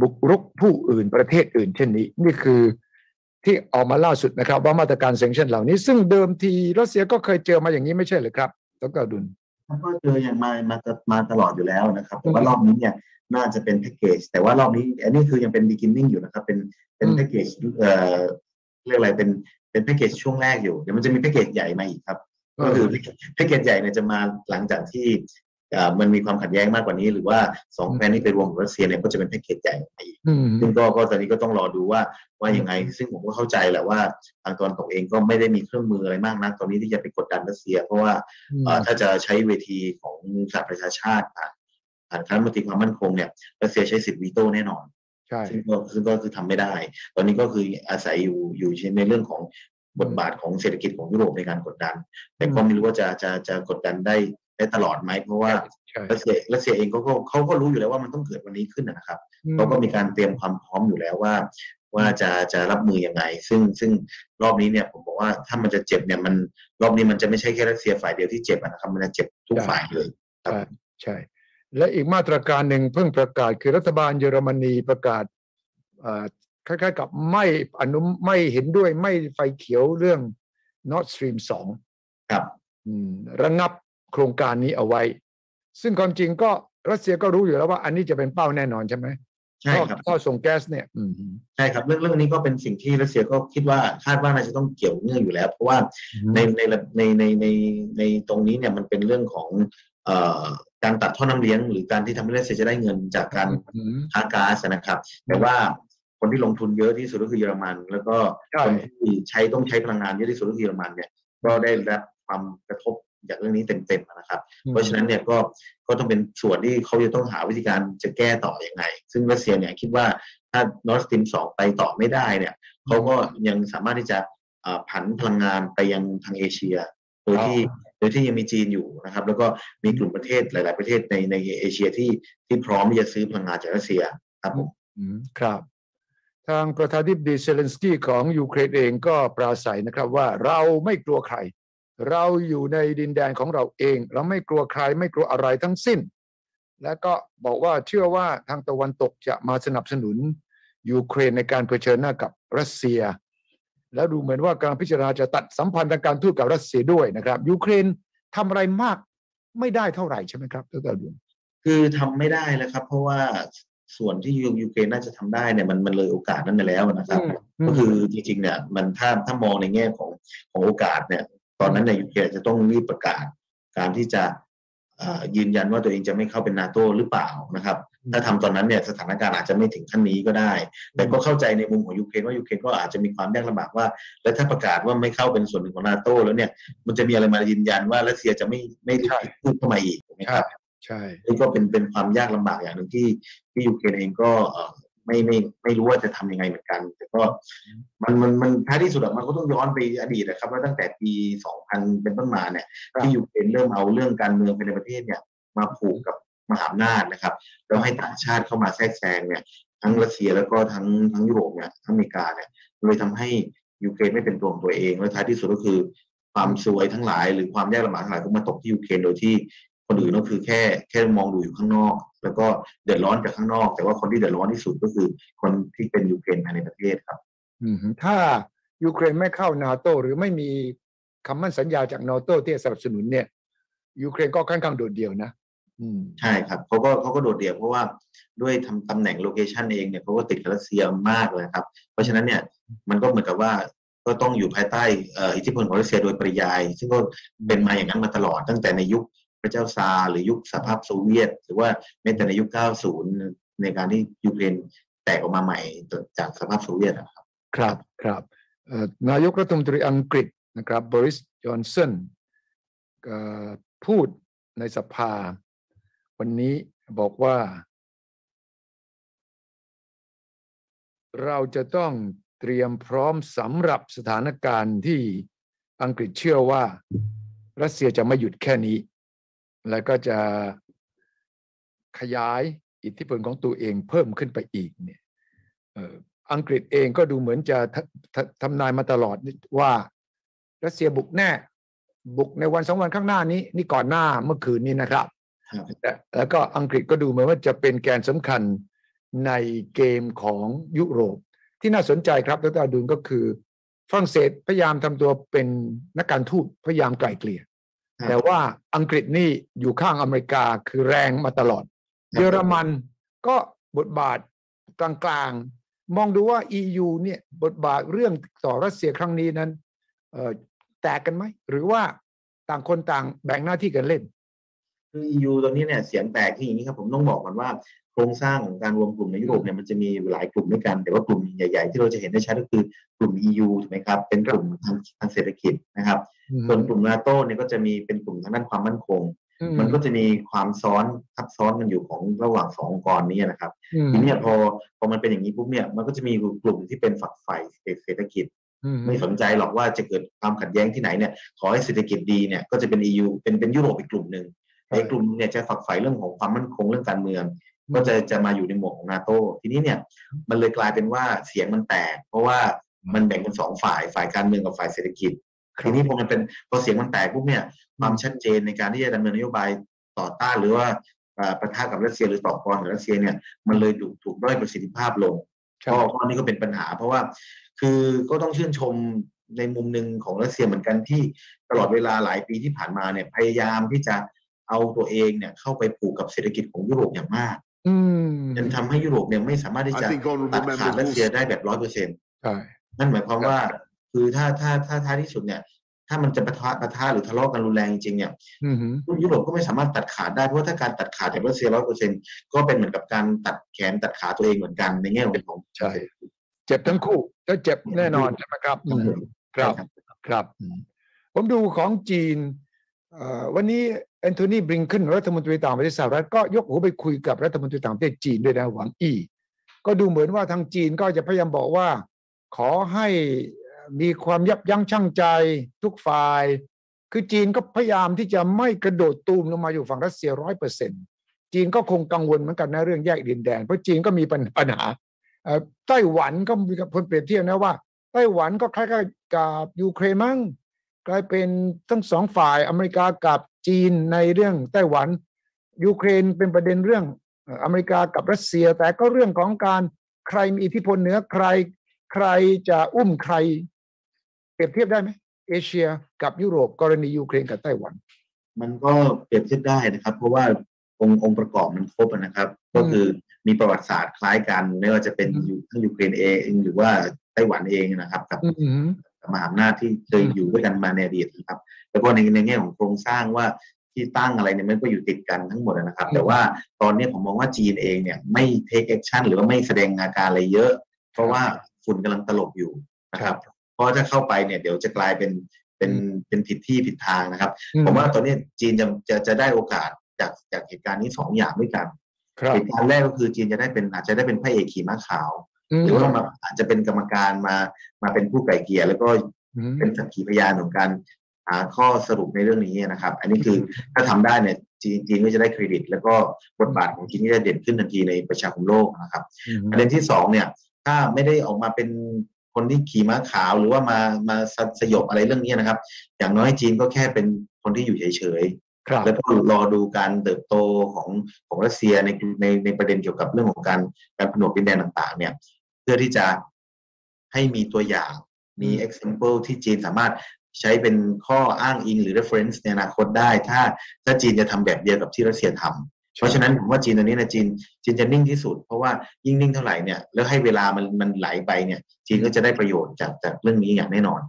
บุกรุกผู้อื่นประเทศอื่นเช่นนี้ นี่คือที่ออกมาล่าสุดนะครับ ว่ามาตรการเซ็งชันเหล่านี้ ซึ่งเดิมทีรัสเซียก็เคยเจอมาอย่างนี้ไม่ใช่เหรือครับดรดุล มันก็เจออย่างมามามาตลอดอยู่แล้วนะครับแต่ว่ารอบนี้เนี่ยน่าจะเป็นแพ็กเกจแต่ว่ารอบนี้ อันนี้คือยังเป็น beginning อยู่นะครับ เป็นเป็นอืมแพ็กเกจเอ่อเรียกอะไรเป็นเป็นแพ็กเกจช่วงแรกอยู่เดี๋ยวมันจะมีแพ็กเกจใหญ่มาอีกครับ ก็คือแพ็กเกจใหญ่เนี่ยจะมาหลังจากที่เอ่อ มันมีความขัดแย้งมากกว่านี้ หรือว่าสองแคว้นที่ไปรวมกับรัสเซียเนี่ยก็จะเป็นแพ็กเกจใหญ่มาอีกอืมซึ่งก็ก็ตอนนี้ก็ต้องรอดูว่าว่ายังไง ซึ่งผมก็เข้าใจแหละว่าทางตอนตกเองก็ไม่ได้มีเครื่องมืออะไรมากนักตอนนี้ที่จะไปกดดันรัสเซีย เพราะว่าเอ่อถ้าจะใช้เวทีของสหประชาชาติผ่านผ่านคณะรัฐมนตรีความมั่นคงเนี่ยรัสเซียใช้สิทธิ์วีโต้แน่นอนใช่ซึ่งก็ซึ่งก็คือทำไม่ได้ ตอนนี้ก็คืออาศัยอยู่อยู่ในเรื่องของบทบาทของเศรษฐกิจของยุโรปในการกดดัน แต่ก็ไม่รู้ว่าจะจะจะกดดันได้ ได้ตลอดไหมเพราะว่าใช่รัสเซียรัสเซียเองเขาก็เขาก็รู้อยู่แล้วว่ามันต้องเกิดวันนี้ขึ้นนะครับเขาก็มีการเตรียมความพร้อมอยู่แล้วว่า ว่าจะจะรับมือยังไง ซึ่งซึ่งรอบนี้เนี่ยผมบอกว่าถ้ามันจะเจ็บเนี่ยมันรอบนี้มันจะไม่ใช่แค่รัสเซียฝ่ายเดียวที่เจ็บนะครับมันจะเจ็บทุกฝ่ายเลยใช่ใช่ และอีกมาตรการหนึ่งเพิ่งประกาศคือรัฐบาลเยอรมนีประกาศคล้ายๆกับไม่อนุไม่เห็นด้วยไม่ไฟเขียวเรื่อง Nord Stream 2 ครับระงับ โครงการนี้เอาไว้ ซึ่งความจริงก็รัสเซียก็รู้อยู่แล้วว่าอันนี้จะเป็นเป้าแน่นอนใช่ไหมใช่ครับก็ส่งแก๊สเนี่ยใช่ครับเรื่องเรื่องนี้ก็เป็นสิ่งที่รัสเซียก็คิดว่าคาดว่าน่าจะต้องเกี่ยวเนื่องอยู่แล้ว เพราะว่าในในในในในในตรงนี้เนี่ยมันเป็นเรื่องของเอ่อการตัดท่อน้ำเลี้ยง หรือการที่ทำให้รัสเซียจะได้เงินจากการค้าก๊าซนะครับ แต่ว่าคนที่ลงทุนเยอะที่สุดก็คือเยอรมัน แล้วก็คนที่ใช้ต้องใช้พลังงานเยอะที่สุดก็คือเยอรมันเนี่ยก็ได้รับความกระทบ จากเรื่องนี้เต็มๆนะครับ เพราะฉะนั้นเนี่ยก็ก็ต้องเป็นส่วนที่เขาจะต้องหาวิธีการจะแก้ต่ออยังไง ซึ่งรัสเซียเนี่ยคิดว่าถ้า Nord Stream สองไปต่อไม่ได้เนี่ยเขาก็ยังสามารถที่จะผันพลังงานไปยังทางเอเชีย โดยที่โดยที่ยังมีจีนอยู่นะครับ แล้วก็มีกลุ่มประเทศหลาย ๆ ประเทศในในเอเชียที่ที่พร้อมที่จะซื้อพลังงานจากรัสเซียครับผมครับทางประธานาธิบดีเซเลนสกี้ของยูเครนเองก็ปราศัยนะครับว่าเราไม่กลัวใคร เราอยู่ในดินแดนของเราเอง เราไม่กลัวใครไม่กลัวอะไรทั้งสิ้น และก็บอกว่าเชื่อว่าทางตะวันตกจะมาสนับสนุนยูเครนในการเผชิญหน้ากับรัสเซีย แล้วดูเหมือนว่าการพิจารณาจะตัดสัมพันธ์ทางการทูตกับรัสเซียด้วยนะครับ ยูเครนทำอะไรมากไม่ได้เท่าไหร่ใช่ไหมครับท่านดูคือทำไม่ได้แล้วครับ เพราะว่าส่วนที่ยูเครนน่าจะทำได้เนี่ยมันมันเลยโอกาสนั้นไปแล้วนะครับ ก็คือจริงๆเนี่ยมันถ้าถ้ามองในแง่ของของโอกาสเนี่ย ตอนนั้นในยูเครนจะต้องรีบประกาศ การที่จะยืนยันว่าตัวเองจะไม่เข้าเป็นนาโตหรือเปล่านะครับ ถ้าทำตอนนั้นเนี่ยสถานการณ์อาจจะไม่ถึงขั้นนี้ก็ได้ แต่ก็เข้าใจในมุมของยูเครนว่ายูเครนก็อาจจะมีความยากลำบากว่า แล้วถ้าประกาศว่าไม่เข้าเป็นส่วนหนึ่งของนาโตแล้วเนี่ย มันจะมีอะไรมายืนยันว่ารัสเซียจะไม่ไม่บุกเข้ามาอีกถูกไหมครับ ใช่นี่ก็เป็นเป็นความยากลำบากอย่างหนึ่งที่ที่ยูเครนเองก็ ไม่ไม่ไม่รู้ว่าจะทำยังไงเหมือนกัน แต่ก็มันมันมันท้ายที่สุดมันก็ต้องย้อนไปอดีตนะครับว่าตั้งแต่ปี2000เป็นต้นมาเนี่ยที่ยูเครนเริ่มเอาเรื่องการเมืองภายในประเทศเนี่ยมาผูกกับมหาอำนาจนะครับแล้วให้ต่างชาติเข้ามาแทรกแซงเนี่ยทั้งรัสเซียแล้วก็ทั้งทั้งยุโรปเนี่ยทั้งอเมริกาเนี่ยเลยทำให้ยูเครนไม่เป็นตัวของตัวเองและท้ายที่สุดก็คือความซวยทั้งหลายหรือความยากลำบากทั้งหลายก็มาตกที่ยูเครนโดยที่คนอื่นก็คือแค่แค่มองดูอยู่ข้างนอก แล้วก็เดือดร้อนจากข้างนอก แต่ว่าคนที่เดือดร้อนที่สุดก็คือคนที่เป็นยูเครนภายในประเทศครับอืถ้ายูเครนไม่เข้านาโตหรือไม่มีคำมั่นสัญญาจากนาโตที่สนับสนุนเนี่ยยูเครนก็ค่อนข้างโดดเดี่ยวนะใช่ครับเขาก็เขาก็โดดเดี่ยวเพราะว่าด้วยทำตำแหน่ง location เองเนี่ยเขาก็ติดรัสเซียมากเลยครับ เพราะฉะนั้นเนี่ยมันก็เหมือนกับว่าก็ต้องอยู่ภายใต้อิทธิพลของรัสเซียโดยปริยาย ซึ่งก็เป็นมาอย่างนั้นมาตลอดตั้งแต่ในยุค พระเจ้าซาร์หรือยุคสหภาพโซเวียต หรือว่าแม้แต่ในยุค 90 ในการที่ยูเครนแตกออกมาใหม่จากสหภาพโซเวียตนะครับ ครับครับนายกรัฐมนตรีอังกฤษนะครับบอริสจอห์นสันพูดในสภา วันนี้บอกว่า เราจะต้องเตรียมพร้อมสำหรับสถานการณ์ที่อังกฤษเชื่อว่า รัสเซียจะไม่หยุดแค่นี้ แล้วก็จะขยายอิทธิพลของตัวเองเพิ่มขึ้นไปอีกเนี่ยอังกฤษเองก็ดูเหมือนจะทำนายมาตลอดว่ารัสเซียบุกแน่ บุกในวันสองวันข้างหน้านี้ นี่ก่อนหน้าเมื่อคืนนี้นะครับ แล้วก็อังกฤษก็ดูเหมือนว่าจะเป็นแกนสำคัญในเกมของยุโรป ที่น่าสนใจครับดรดุลก็คือฝรั่งเศสพยายามทำตัวเป็นนักการทูตพยายามไกล่เกลี่ย แต่ว่าอังกฤษนี่อยู่ข้างอเมริกาคือแรงมาตลอด เยอรมันก็บทบาทกลางๆ มองดูว่า EU เนี่ยบทบาทเรื่องต่อรัสเซียครั้งนี้นั้นแตกกันไหม หรือว่าต่างคนต่างแบ่งหน้าที่กันเล่น คือ EU ตอนนี้เนี่ยเสียงแตกที่อย่างนี้ครับ ผมต้องบอกก่อนว่าโครงสร้างของการรวมกลุ่มในยุโรปเนี่ยมันจะมีหลายกลุ่มด้วยกัน แต่ว่ากลุ่มใหญ่ๆ ที่เราจะเห็นได้ชัดก็คือกลุ่ม EU ถูกไหมครับ เป็นกลุ่มทางทางเศรษฐกิจนะครับ ส่วนกลุ่มนาโต้เนี่ยก็จะมีเป็นกลุ่มทางด้านความมั่นคง มันก็จะมีความซ้อนทับซ้อนกันอยู่ของระหว่างสององค์กรนี้นะครับทีนี้พอพอมันเป็นอย่างนี้ปุ๊บเนี่ยมันก็จะมีกลุ่มที่เป็นฝักใฝ่เศรษฐกิจไม่สนใจหรอกว่าจะเกิดความขัดแย้งที่ไหนเนี่ยขอให้เศรษฐกิจดีเนี่ยก็จะเป็น EU เป็นเป็นยุโรปอีกกลุ่มหนึ่งไอ้กลุ่มเนี่ยจะฝักใฝ่เรื่องของความมั่นคงเรื่องการเมือง ก็จะจะมาอยู่ในหมวกของนาโตทีนี้เนี่ยมันเลยกลายเป็นว่าเสียงมันแตก เพราะว่ามันแบ่งเป็นสองฝ่ายฝ่ายการเมืองกับฝ่ายเศรษฐกิจทีนี้พอมันเป็นพอเสียงมันแตกปุ๊บเนี่ยความชัดเจนในการที่จะดำเนินนโยบายต่อต้านหรือว่าประทะกับรัสเซียหรือต่อกรกับรัสเซียเนี่ยมันเลยถูกถูกด้อยประสิทธิภาพลงก็ข้อนี้ก็เป็นปัญหา เพราะว่าคือก็ต้องชื่นชมในมุมหนึ่งของรัสเซียเหมือนกันที่ตลอดเวลาหลายปีที่ผ่านมาเนี่ยพยายามที่จะเอาตัวเองเนี่ยเข้าไปผูกกับเศรษฐกิจของยุโรปอย่างมาก จนทำให้ยุโรปเนี่ยไม่สามารถที่จะตัดขาดรัสเซียได้แบบร้อยเปอร์เซ็นต์นั่นหมายความว่า คือถ้าถ้าถ้าท้ายที่สุดเนี่ย ถ้ามันจะปะทะปะทะหรือทะเลาะกันรุนแรงจริงเนี่ยยุโรปก็ไม่สามารถตัดขาดได้เพราะถ้าการตัดขาดจากรัสเซียร้อยเปอร์เซ็นก็เป็นเหมือนกับการตัดแขนตัดขาตัวเองเหมือนกันในแง่ของใช่เจ็บทั้งคู่ก็เจ็บแน่นอนใช่ไหมครับ ครับครับ ผมดูของจีน วันนี้แอนโทนีบริงเกนรัฐมนตรีต่างประเทศสหรัฐก็ยกหูไปคุยกับรัฐมนตรีต่างประเทศจีนด้วยนะหวังอี้ก็ดูเหมือนว่าทางจีนก็จะพยายามบอกว่า ขอให้มีความยับยั้งชั่งใจทุกฝ่าย คือจีนก็พยายามที่จะไม่กระโดดตูมลงมาอยู่ฝั่งรัสเซียร้อยเปอร์เซ็นจีนก็คงกังวลเหมือนกันในเรื่องแยกดินแดน เพราะจีนก็มีปัญหาไต้หวันก็มีคนเปรียบเทียบนะว่าไต้หวันก็คล้ายๆกับยูเครนมั้ง กลายเป็นทั้งสองฝ่ายอเมริกากับจีนในเรื่องไต้หวัน ยูเครนเป็นประเด็นเรื่องอเมริกากับรัสเซีย แต่ก็เรื่องของการใครมีอิทธิพลเหนือใคร ใครจะอุ้มใคร เปรียบเทียบได้ไหมเอเชียกับยุโรปกรณียูเครนกับไต้หวัน มันก็เปรียบเทียบได้นะครับ เพราะว่าองค์องค์ประกอบมันครบนะครับ ก็คือมีประวัติศาสตร์คล้ายกัน ไม่ว่าจะเป็นทั้งยูเครนเองหรือว่าไต้หวันเองนะครับกับ มหาอำนาจที่เคยอยู่ด้วยกันมาในอดีตนะครับ แล้วก็ในในแง่ของโครงสร้างว่าที่ตั้งอะไรเนี่ยมันก็อยู่ติดกันทั้งหมดนะครับ แต่ว่าตอนนี้ผมมองว่าจีนเองเนี่ยไม่ take action หรือว่าไม่แสดงอาการอะไรเยอะ เพราะว่าฝุ่นกำลังตลบอยู่นะครับ เพราะถ้าเข้าไปเนี่ยเดี๋ยวจะกลายเป็นเป็นเป็นผิดที่ผิดทางนะครับผมว่าตอนนี้จีนจะจะจะได้โอกาสจากจากเหตุการณ์นี้สองอย่างด้วยกันเหตุการณ์แรกก็คือจีนจะได้เป็นอาจจะได้เป็นพระเอกขี่ม้าขาว หรือว่ามาอาจจะเป็นกรรมการมามาเป็นผู้ไก่เกียร์แล้วก็เป็นสักขีพยานของการหาข้อสรุปในเรื่องนี้นะครับ อันนี้คือถ้าทำได้เนี่ยจีนจีนก็จะได้เครดิต แล้วก็บทบาทของจีนก็จะเด่นขึ้นทันทีในประชาคมโลกนะครับ ประเด็นที่สองเนี่ย ถ้าไม่ได้ออกมาเป็นคนที่ขี่ม้าขาวหรือว่ามามาสยบอะไรเรื่องนี้นะครับ อย่างน้อยจีนก็แค่เป็นคนที่อยู่เฉยๆแล้วก็รอดูการเติบโตของของรัสเซียในในในประเด็นเกี่ยวกับเรื่องของการการผนวกดินแดนต่าง ๆ เนี่ย เพื่อที่จะให้มีตัวอย่างมี example ที่จีนสามารถใช้เป็นข้ออ้างอิงหรือ reference ในอนาคตได้ ถ้าถ้าจีนจะทำแบบเดียวกับที่รัสเซียทำเพราะฉะนั้นผมว่าจีนตอนนี้นะจีนจีนจะนิ่งที่สุด เพราะว่ายิ่งนิ่งเท่าไหร่เนี่ยแล้วให้เวลามันมันไหลไปเนี่ย จีนก็จะได้ประโยชน์จากจากเรื่องนี้อย่างแน่นอน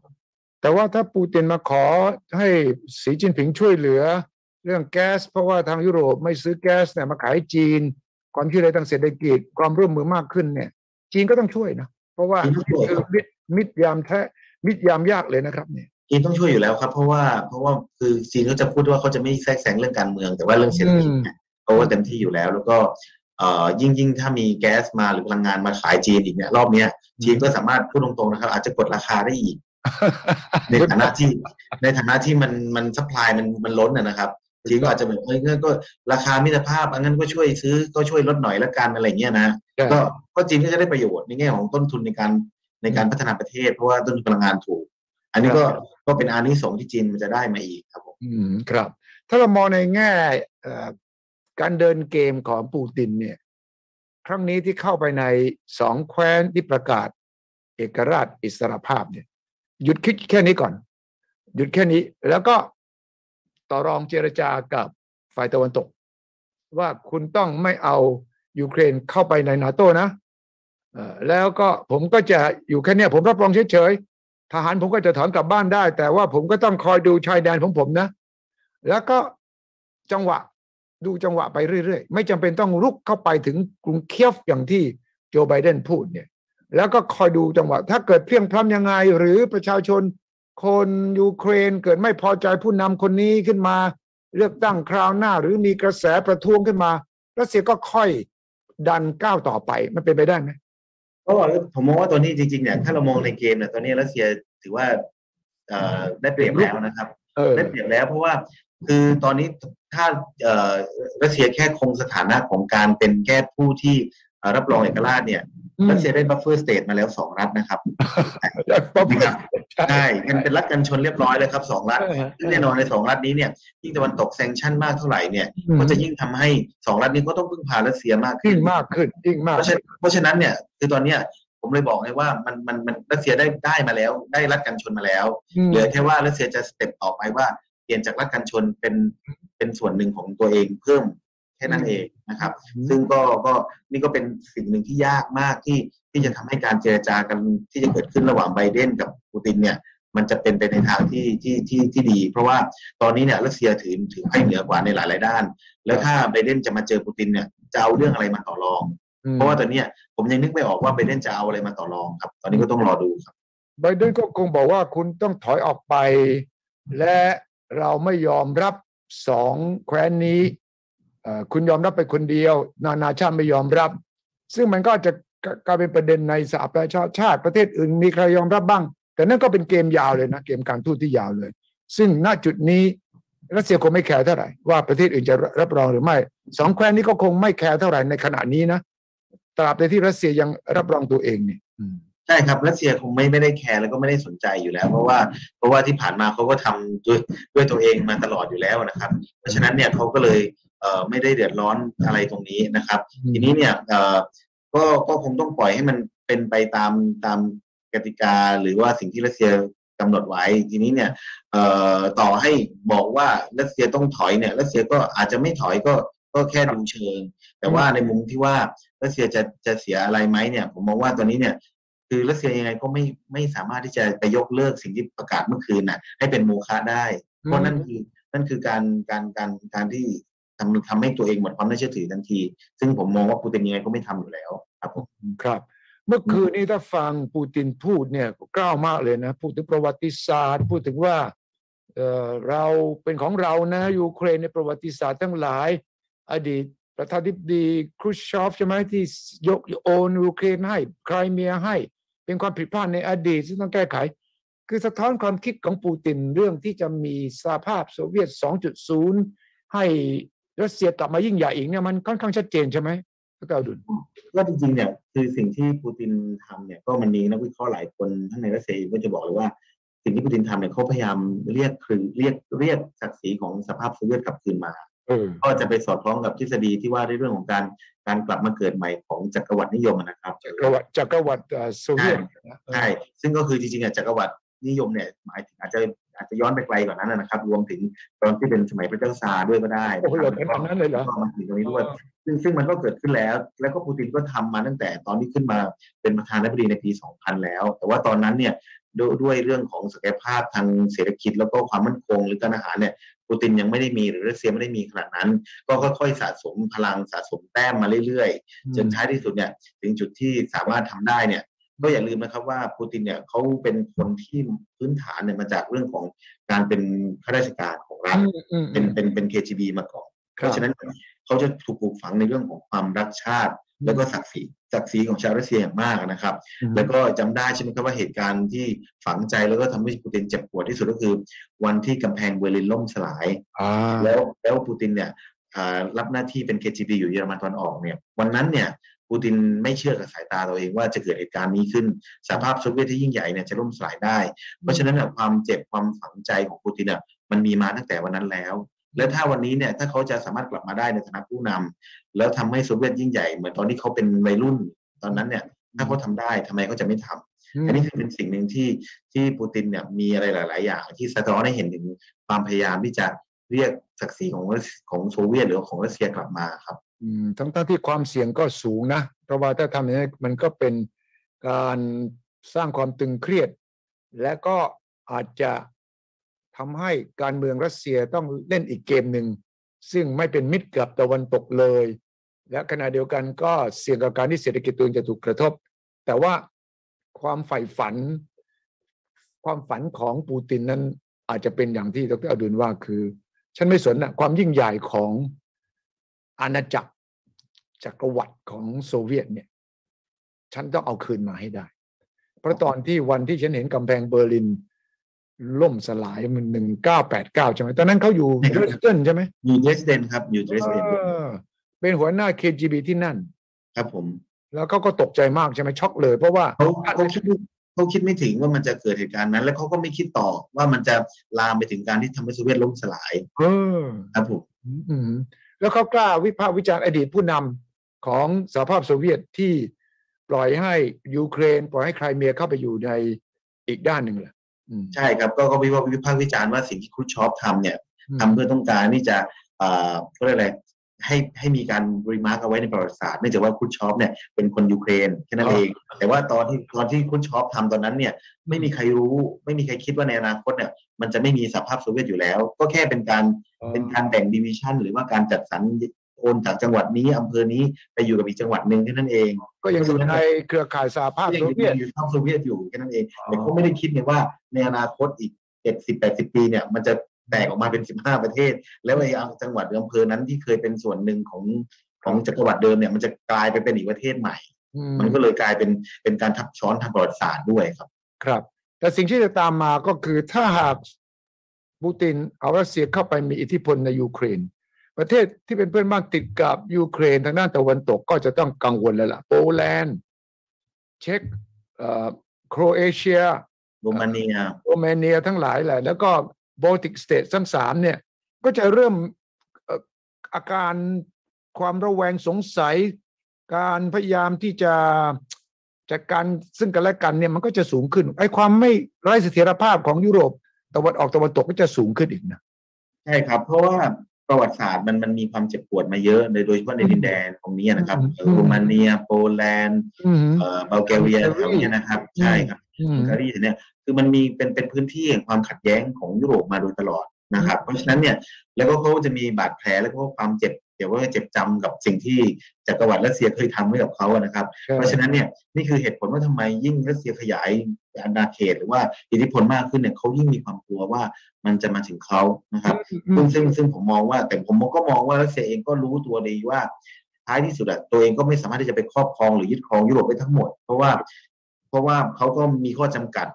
แต่ว่าถ้าปูตินมาขอให้สีจิ้นผิงช่วยเหลือ เรื่องแก๊ส เพราะว่าทางยุโรปไม่ซื้อแก๊สเนี่ยมาขายจีน ความช่วยเหลือทางเศรษฐกิจความร่วมมือมากขึ้นเนี่ย จีนก็ต้องช่วยนะ เพราะว่าคือมิตรมิตรยามแท้มิตรยามยากเลยนะครับเนี่ยจีนต้องช่วยอยู่แล้วครับ เพราะว่าเพราะว่าคือจีนเขาจะพูดว่าเขาจะไม่แทรกแซงเรื่องการเมือง แต่ว่าเรื่องเศรษฐกิจเนี่ยเขาก็เต็มที่อยู่แล้ว แล้วก็เอ่อยิ่งยิ่งถ้ามีแก๊สมาหรือพลังงานมาขายจีนอีกเนี่ยรอบเนี้ยจีนก็สามารถพูดตรงๆนะครับ อาจจะกดราคาได้อีกในฐานะที่ในฐานะที่มันมัน supply มันมันล้นนะครับ จีนก็อาจจะแบบเอ้ยก็ราคามิตรภาพอันนั้นก็ช่วยซื้อก็ช่วยลดหน่อยละกันอะไรเงี้ยนะก็ก็จีนก็จะได้ประโยชน์ในแง่ของต้นทุนในการในการพัฒนาประเทศ เพราะว่าต้นทุนพลังงานถูก อันนี้ก็ก็เป็นอานิสงส์ที่จีนมันจะได้มาอีกครับผมอืมครับ ถ้าเรามองในแง่การเดินเกมของปูตินเนี่ย ครั้งนี้ที่เข้าไปในสองแคว้นที่ประกาศ เอกราชอิสรภาพเนี่ย หยุดคิดแค่นี้ก่อน หยุดแค่นี้ แล้วก็ ต่อรองเจรจากับฝ่ายตะวันตก ว่าคุณต้องไม่เอายูเครนเข้าไปในนาโตนะแล้วก็ผมก็จะอยู่แค่นี้ผมรับรองเฉยๆทหารผมก็จะถอนกลับบ้านได้ แต่ว่าผมก็ต้องคอยดูชายแดนของผมนะ แล้วก็จังหวะดูจังหวะไปเรื่อยๆ ไม่จำเป็นต้องรุกเข้าไปถึงกรุงเคียฟอย่างที่โจไบเดนพูดเนี่ย แล้วก็คอยดูจังหวะ ถ้าเกิดเพียงพล้ำยังไง หรือประชาชน คนยูเครนเกิดไม่พอใจผู้นำคนนี้ขึ้นมา เลือกตั้งคราวหน้า หรือมีกระแสประท้วงขึ้นมารัสเซียก็ค่อยดันก้าวต่อไปมันเป็นไปได้ไหมก็ผมมองว่าตัวนี้จริงๆเนี่ยถ้าเรามองในเกมเนี่ยตอนนี้รัสเซียถือว่าได้เปรียบแล้วนะครับได้เปรียบแล้วเพราะว่าคือตอนนี้ถ้าเอ่อรัสเซียแค่คงสถานะของการเป็นแค่ผู้ที่เอ่อรับรองเอกราชเนี่ยอืม รัสเซียได้ buffer state มาแล้วสองรัฐนะครับป๊อปนะครับใช่เป็นเป็นรัฐกันชนเรียบร้อยแล้วครับสองรัฐซึ่งแน่นอนในสองรัฐนี้เนี่ยยิ่งตะวันตก sanction มากเท่าไหร่เนี่ยก็จะยิ่งทำให้สองรัฐนี้ก็ต้องพึ่งพารัสเซียมากขึ้ยิ่งมากขึ้นยิ่งมากเพราะฉะนั้นเพราะฉะนั้นเนี่ยคือตอนเนี้ยผมเลยบอกเลยว่ามันมันมันรัสเซียได้ได้มาแล้ว ได้รัฐกันชนมาแล้วอืมเหลือแค่ว่ารัสเซียจะสเต็ปต่อไปว่าเปลี่ยนจากรัฐกันชนเป็นเป็นส่วนหนึ่งของตัวเองเพิ่มแค่นั้นเองนะครับ ซึ่งก็ก็นี่ก็เป็นสิ่งหนึ่งที่ยากมากที่ที่จะทำให้การเจรจากันที่จะเกิดขึ้นระหว่างไบเดนกับปูตินเนี่ยมันจะเป็นไปในทางที่ที่ที่ที่ดี เพราะว่าตอนนี้เนี่ยรัสเซียถือถือไพ่เหนือกว่าในหลายๆด้าน แล้วถ้าไบเดนจะมาเจอปูตินเนี่ยจะเอาเรื่องอะไรมาต่อรองอืมเพราะว่าตอนเนี้ยผมยังนึกไม่ออกว่าไบเดนจะเอาอะไรมาต่อรองครับ ตอนนี้ก็ต้องรอดูครับไบเดนก็คงบอกว่าคุณต้องถอยออกไป และเราไม่ยอมรับสองแคว้นนี้เอ่อ คุณยอมรับไปคนเดียว นานาชาติไม่ยอมรับ ซึ่งมันก็จะกลายเป็นประเด็นในสหประชาชาติประเทศอื่นมีใครยอมรับบ้าง แต่นั่นก็เป็นเกมยาวเลยนะ เกมการทูตที่ยาวเลย ซึ่งณจุดนี้รัสเซียคงไม่แคร์เท่าไหร่ว่าประเทศอื่นจะรับรองหรือไม่สองแคว้นนี้ก็คงไม่แคร์เท่าไหร่ในขณะนี้นะตราบใดที่รัสเซียยังรับรองตัวเองเนี่ยใช่ครับรัสเซียคงไม่ไม่ได้แคร์แล้วก็ไม่ได้สนใจอยู่แล้ว เพราะว่าเพราะว่าที่ผ่านมาเขาก็ทำด้วยด้วยตัวเองมาตลอดอยู่แล้วนะครับ เพราะฉะนั้นเนี่ยเขาก็เลย ไม่ได้เดือดร้อนอะไรตรงนี้นะครับ ทีนี้เนี่ยเอ่อก็ก็คงต้องปล่อยให้มันเป็นไปตามตามกติกาหรือว่าสิ่งที่รัสเซียกำหนดไว้ทีนี้เนี่ยเอ่อต่อให้บอกว่ารัสเซียต้องถอยเนี่ยรัสเซียก็อาจจะไม่ถอยก็ก็แค่ดูเชิง แต่ว่าในมุมที่ว่ารัสเซียจะจะเสียอะไรไหมเนี่ย ผมมองว่าตอนนี้เนี่ย คือรัสเซียยังไงก็ไม่ไม่สามารถที่จะไปยกเลิกสิ่งที่ประกาศเมื่อคืนน่ะ ให้เป็นโมฆะได้ เพราะนั่นคือนั่นคือการการการการที่ ทำทำให้ตัวเองหมดความน่าเชื่อถือทันที ซึ่งผมมองว่าปูตินยังไงก็ไม่ทำอยู่แล้วครับผมครับ เมื่อคืนนี้ถ้าฟังปูตินพูดเนี่ยกล้าวมากเลยนะ พูดถึงประวัติศาสตร์ พูดถึงว่าเออเราเป็นของเรานะยูเครนในประวัติศาสตร์ทั้งหลาย อดีตประธานาธิบดีครูชชอฟใช่ไหมที่ยกโอนยูเครนให้ไครเมียให้ เป็นความผิดพลาดในอดีตซึ่ต้องแก้ไข คือสะท้อนความคิดของปูตินเรื่องที่จะมีสหภาพโซเวียต 2.0 ให้ รัสเซียกลับมายิ่งใหญ่อีกเนี่ยมันค่อนข้างชัดเจนใช่ไหมพระเจ้าดุลก็จริงๆเนี่ยคือสิ่งที่ปูตินทำเนี่ยก็มันมีนักวิเคราะห์หลายคนทั้งในรัสเซียเองก็จะบอกเลยว่าสิ่งที่ปูตินทำเนี่ยเขาพยายามเรียกคืนเรียกเรียกศักดิ์ศรีของสภาพโซเวียตกลับคืนมาเออก็จะไปสอดคล้องกับทฤษฎีที่ว่าในเรื่องของการการกลับมาเกิดใหม่ของจักรวรรดินิยมนะครับจักรวรรดิจักรวรรดิเอ่อโซเวียตนะใช่ซึ่งก็คือจริงๆอะจักรวรรดินิยมเนี่ยหมายถึงอาจจะ อาจจะย้อนไปไกลกว่านั้นนะครับ รวมถึงตอนที่เป็นสมัยพระเจ้าซาร์ด้วยก็ได้โอ้โหเหรอขนาดนั้นเลยเหรอก็มาถึงตรงนี้ด้วยซึ่งซึ่งมันก็เกิดขึ้นแล้ว แล้วก็ปูตินก็ทำมาตั้งแต่ตอนที่ขึ้นมาเป็นประธานาธิบดีในปี 2000 แล้ว แต่ว่าตอนนั้นเนี่ยด้วยด้วยเรื่องของศักยภาพทางเศรษฐกิจแล้วก็ความมั่นคงหรือการอาหารเนี่ยปูตินยังไม่ได้มีหรือรัสเซียไม่ได้มีขนาดนั้น ก็ค่อยๆสะสมพลังสะสมแต้มมาเรื่อยๆ จนท้ายที่สุดเนี่ยถึงจุดที่สามารถทำได้เนี่ย ก็อย่าลืมนะครับว่าปูตินเนี่ยเขาเป็นคนที่พื้นฐานเนี่ยมาจากเรื่องของการเป็นข้าราชการของรัฐอืมอืมเป็นเป็นเป็น KGB มาก่อนคเพรับราะฉะนั้นเขาจะถูกปลูกฝังในเรื่องของความรักชาติ แล้วก็ศักดิ์ศรีศักดิ์ศรีของชาวรัสเซียอย่างมากนะครับ แล้วก็จำได้ใช่ไหมครับว่าเหตุการณ์ที่ฝังใจแล้วก็ทำให้ปูตินเจ็บปวดที่สุดก็คือ วันที่กำแพงเบอร์ลินล่มสลายอ่าแล้วแล้วปูตินเนี่ยอ่ารับหน้าที่เป็น KGB อยู่เยอรมันตอนออกเนี่ยวันนั้นเนี่ย ปูตินไม่เชื่อกับสายตาตัวเองว่าจะเกิดเหตุการณ์นี้ขึ้นสหภาพโซเวียตที่ยิ่งใหญ่เนี่ยจะล่มสลายได้ เพราะฉะนั้นเนี่ยความเจ็บความฝังใจของปูตินเนี่ยมันมีมาตั้งแต่วันนั้นแล้ว แล้วถ้าวันนี้เนี่ยถ้าเขาจะสามารถกลับมาได้ในฐานะผู้นำแล้วทำให้โซเวียตยิ่งใหญ่เหมือนตอนที่เขาเป็นวัยรุ่นตอนนั้นเนี่ยถ้าเขาทำได้ทำไมเขาจะไม่ทำอันนี้คือเป็นสิ่งหนึ่งที่ที่ปูตินเนี่ยมีอะไรหลาย ๆ อย่าง ที่สะท้อนให้เห็นถึงความพยายามที่จะเรียกศักดิ์ศรีของรัสของโซเวียตหรือของรัสเซียกลับมาครับอืม ทั้งทั้งที่ความเสี่ยงก็สูงนะ เพราะว่าถ้าทำอย่างนี้มันก็เป็นการสร้างความตึงเครียด และก็อาจจะทำให้การเมืองรัสเซียต้องเล่นอีกเกมหนึ่ง ซึ่งไม่เป็นมิตรกับตะวันตกเลย และขณะเดียวกันก็เสี่ยงกับการที่เศรษฐกิจตัวเองจะถูกกระทบ แต่ว่าความใฝ่ฝัน ความฝันของปูตินนั้นอาจจะเป็นอย่างที่ดรอดุลว่าคือ ฉันไม่สนนะความยิ่งใหญ่ของ อาณาจักรจักรวรรดิของโซเวียตเนี่ย ฉันต้องเอาคืนมาให้ได้ เพราะตอนที่วันที่ฉันเห็นกำแพงเบอร์ลิน ล่มสลายมันหนึ่งเก้าแปดเก้าใช่ไหมตอนนั้นเขาอยู่ใช่ครับเดรสเดนใช่ไหมอยู่เดรสเดนครับอยู่เดรสเดนเออเป็นหัวหน้า KGB ที่นั่น ครับผม แล้วเขาก็ตกใจมากใช่ไหมช็อกเลย เพราะว่าเขาเขาคิดไม่เขาคิดไม่ถึงว่ามันจะเกิดเหตุการณ์นั้น แล้วเขาก็ไม่คิดต่อว่ามันจะลามไปถึงการที่ทำให้โซเวียตล่มสลาย เออครับผมอืม แล้วเขากล้าวิพากษ์วิจารณ์อดีตผู้นำของสหภาพโซเวียตที่ปล่อยให้ยูเครน ปล่อยให้ไครเมียเข้าไปอยู่ในอีกด้านหนึ่งเหรอใช่ครับก็ก็วิพากษ์วิพากษ์วิจารณ์ว่าสิ่งที่ครุสชอฟทำเนี่ยทำเพื่อต้องการที่จะเอ่อเขาเรียกอะไร ให้ให้มีการ remark เอาไว้ในประวัติศาสตร์เนื่องจากว่าครุสชอฟเนี่ยเป็นคนยูเครนแค่นั้นเอง แต่ว่าตอนที่ตอนที่ครุสชอฟทำตอนนั้นเนี่ยไม่มีใครรู้ ไม่มีใครคิดว่าในอนาคตเนี่ยมันจะไม่มีสหภาพโซเวียตอยู่แล้ว ก็แค่เป็นการเป็นการแบ่งดิวิชันหรือว่าการจัดสรรโอนจากจังหวัดนี้อำเภอนี้ไปอยู่กับอีกจังหวัดหนึ่งแค่นั้นเอง ก็ยังอยู่ในเครือข่ายสหภาพยัโซอยู่เวียตอยู่ทัพโซเวียตอยู่แค่นั้นเองอ๋อแต่เขาไม่ได้คิดเนี่ยว่าในอนาคตอีกเจ็ดสิบแปดสิบปีเนี่ยมันจะ แตกออกมาเป็นสิบห้าประเทศ แล้วไอ้จังหวัดหรืออำเภอนั้นที่เคยเป็นส่วนหนึ่งของของจักรวรรดิเดิมเนี่ยมันจะกลายไปเป็นอีกประเทศใหม่อืมมันก็เลยกลายเป็นเป็นการทับซ้อนทางประวัติศาสตร์ด้วยครับ ครับ แต่สิ่งที่จะตามมาก็คือถ้าหากปูตินเอารัสเซียเข้าไปมีอิทธิพลในยูเครน ประเทศที่เป็นเพื่อนบ้านติดกับยูเครนทางด้านตะวันตกก็จะต้องกังวลแล้วล่ะโปแลนด์เช็กเอ่อโครเอเชียโรมาเนียโรมาเนียทั้งหลายแหละแล้วก็ Baltic states ทั้งสามเนี่ยก็จะเริ่มเอ่ออาการความระแวงสงสัย การพยายามที่จะจัดการซึ่งกันและกันเนี่ยมันก็จะสูงขึ้นไอ้ความไม่ไร้เสถียรภาพของยุโรปตะวันออกตะวันตกก็จะสูงขึ้นอีกนะใช่ครับ เพราะว่าประวัติศาสตร์มันมันมีความเจ็บปวดมาเยอะในโดยเฉพาะในดินแดนตรงนี้นะครับอืมเอ่อโรมาเนียโปแลนด์อืมเอ่อบัลแกเรียฮังการีแถวเนี้ยนะครับ ใช่ครับอืมฮังการีเนี่ยคือมันมีเป็นเป็นพื้นที่แห่งความขัดแย้งของยุโรปมาโดยตลอดนะครับ เพราะฉะนั้นเนี่ยแล้วก็เขาจะมีบาดแผลแล้วก็ความเจ็บเดี๋ยวว่าเจ็บจำกับสิ่งที่จักรวรรดิรัสเซียเคยทำให้กับเขาอะนะครับ เพราะฉะนั้นเนี่ยนี่คือเหตุผลว่าทำไมยิ่งรัสเซียขยายอาณาเขตหรือว่าอิทธิพลมากขึ้นเนี่ยเขายิ่งมีความกลัวว่ามันจะมาถึงเขานะครับ ซึ่งซึ่งซึ่งผมมองว่า แต่ผมก็มองว่ารัสเซียเองก็รู้ตัวดีว่าท้ายที่สุดอะตัวเองก็ไม่สามารถที่จะไปครอบครองหรือยึดครองยุโรปได้ทั้งหมด เพราะว่า เพราะว่าเขาก็มีข้อจำกัด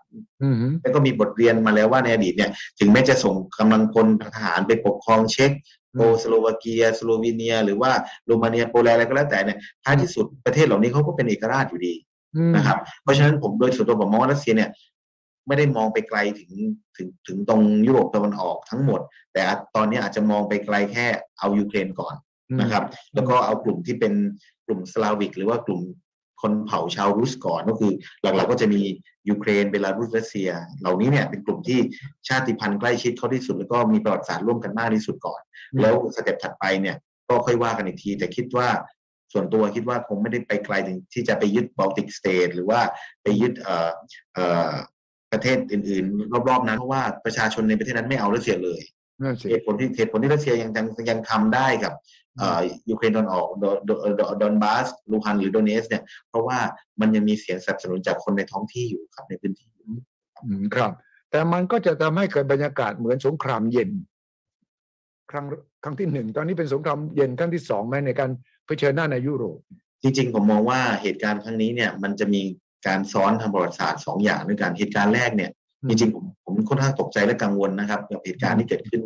อืมแล้วก็มีบทเรียนมาแล้วว่าในอดีตเนี่ย ถึงแม้จะส่งกำลังพลทหารไปปกครองเช็กโกสโลวาเกีย สโลวีเนีย หรือว่าโรมาเนียโปแลนด์อะไรก็แล้วแต่เนี่ยท้ายที่สุดประเทศเหล่านี้เขาก็เป็นเอกราชอยู่ดีอืมนะครับ เพราะฉะนั้นผมโดยส่วนตัวผมมองว่ารัสเซียเนี่ยไม่ได้มองไปไกลถึงถึงถึงตรงยุโรปตะวันออกทั้งหมด แต่ตอนนี้อาจจะมองไปไกลแค่เอายูเครนก่อนนะครับ แล้วก็เอากลุ่มที่เป็นกลุ่มสลาวิก หรือว่ากลุ่มค นเผ่าชาวรุสก่อนก็คือหลักๆก็จะมียูเครนเบลารุสรัสเซีย เหล่านี้เนี่ยเป็นกลุ่มที่ชาติพันธุ์ใกล้ชิดเขาที่สุดแล้วก็มีประวัติศาสตร์ร่วมกันมากที่สุดก่อนอืมแล้ว step ถัดไปเนี่ยก็ค่อยว่ากันอีกที แต่คิดว่าส่วนตัวคิดว่าคงไม่ได้ไปไกลถึงที่จะไปยึด Baltic State หรือว่าไปยึดเอ่อเอ่อประเทศอื่นๆ รอบๆนั้นเพราะว่าประชาชนในประเทศนั้นไม่เอารัสเซียเลยนั่นสิเหตุผลที่เหตุผลที่รัสเซียยังยังยังทำได้กับเอ่อ ยูเครนตอนออกโดโดโดดอนบาสลูฮันหรือโดเนสเนี่ย เพราะว่ามันยังมีเสียงสนับสนุนจากคนในท้องที่อยู่ครับในพื้นที่อืมครับ แต่มันก็จะทำให้เกิดบรรยากาศเหมือนสงครามเย็น ครั้งครั้งที่หนึ่งตอนนี้เป็นสงครามเย็นครั้งที่สองไหมในการเผชิญหน้าในยุโรป จริง ๆ ผมมองว่าเหตุการณ์ครั้งนี้เนี่ย มันจะมีการซ้อนทางประวัติศาสตร์สองอย่างด้วยกันเหตุการณ์แรกเนี่ยอืมจริงๆผมผมค่อนข้างตกใจและกังวลนะครับ กับเหตุการณ์ที่เกิดขึ้น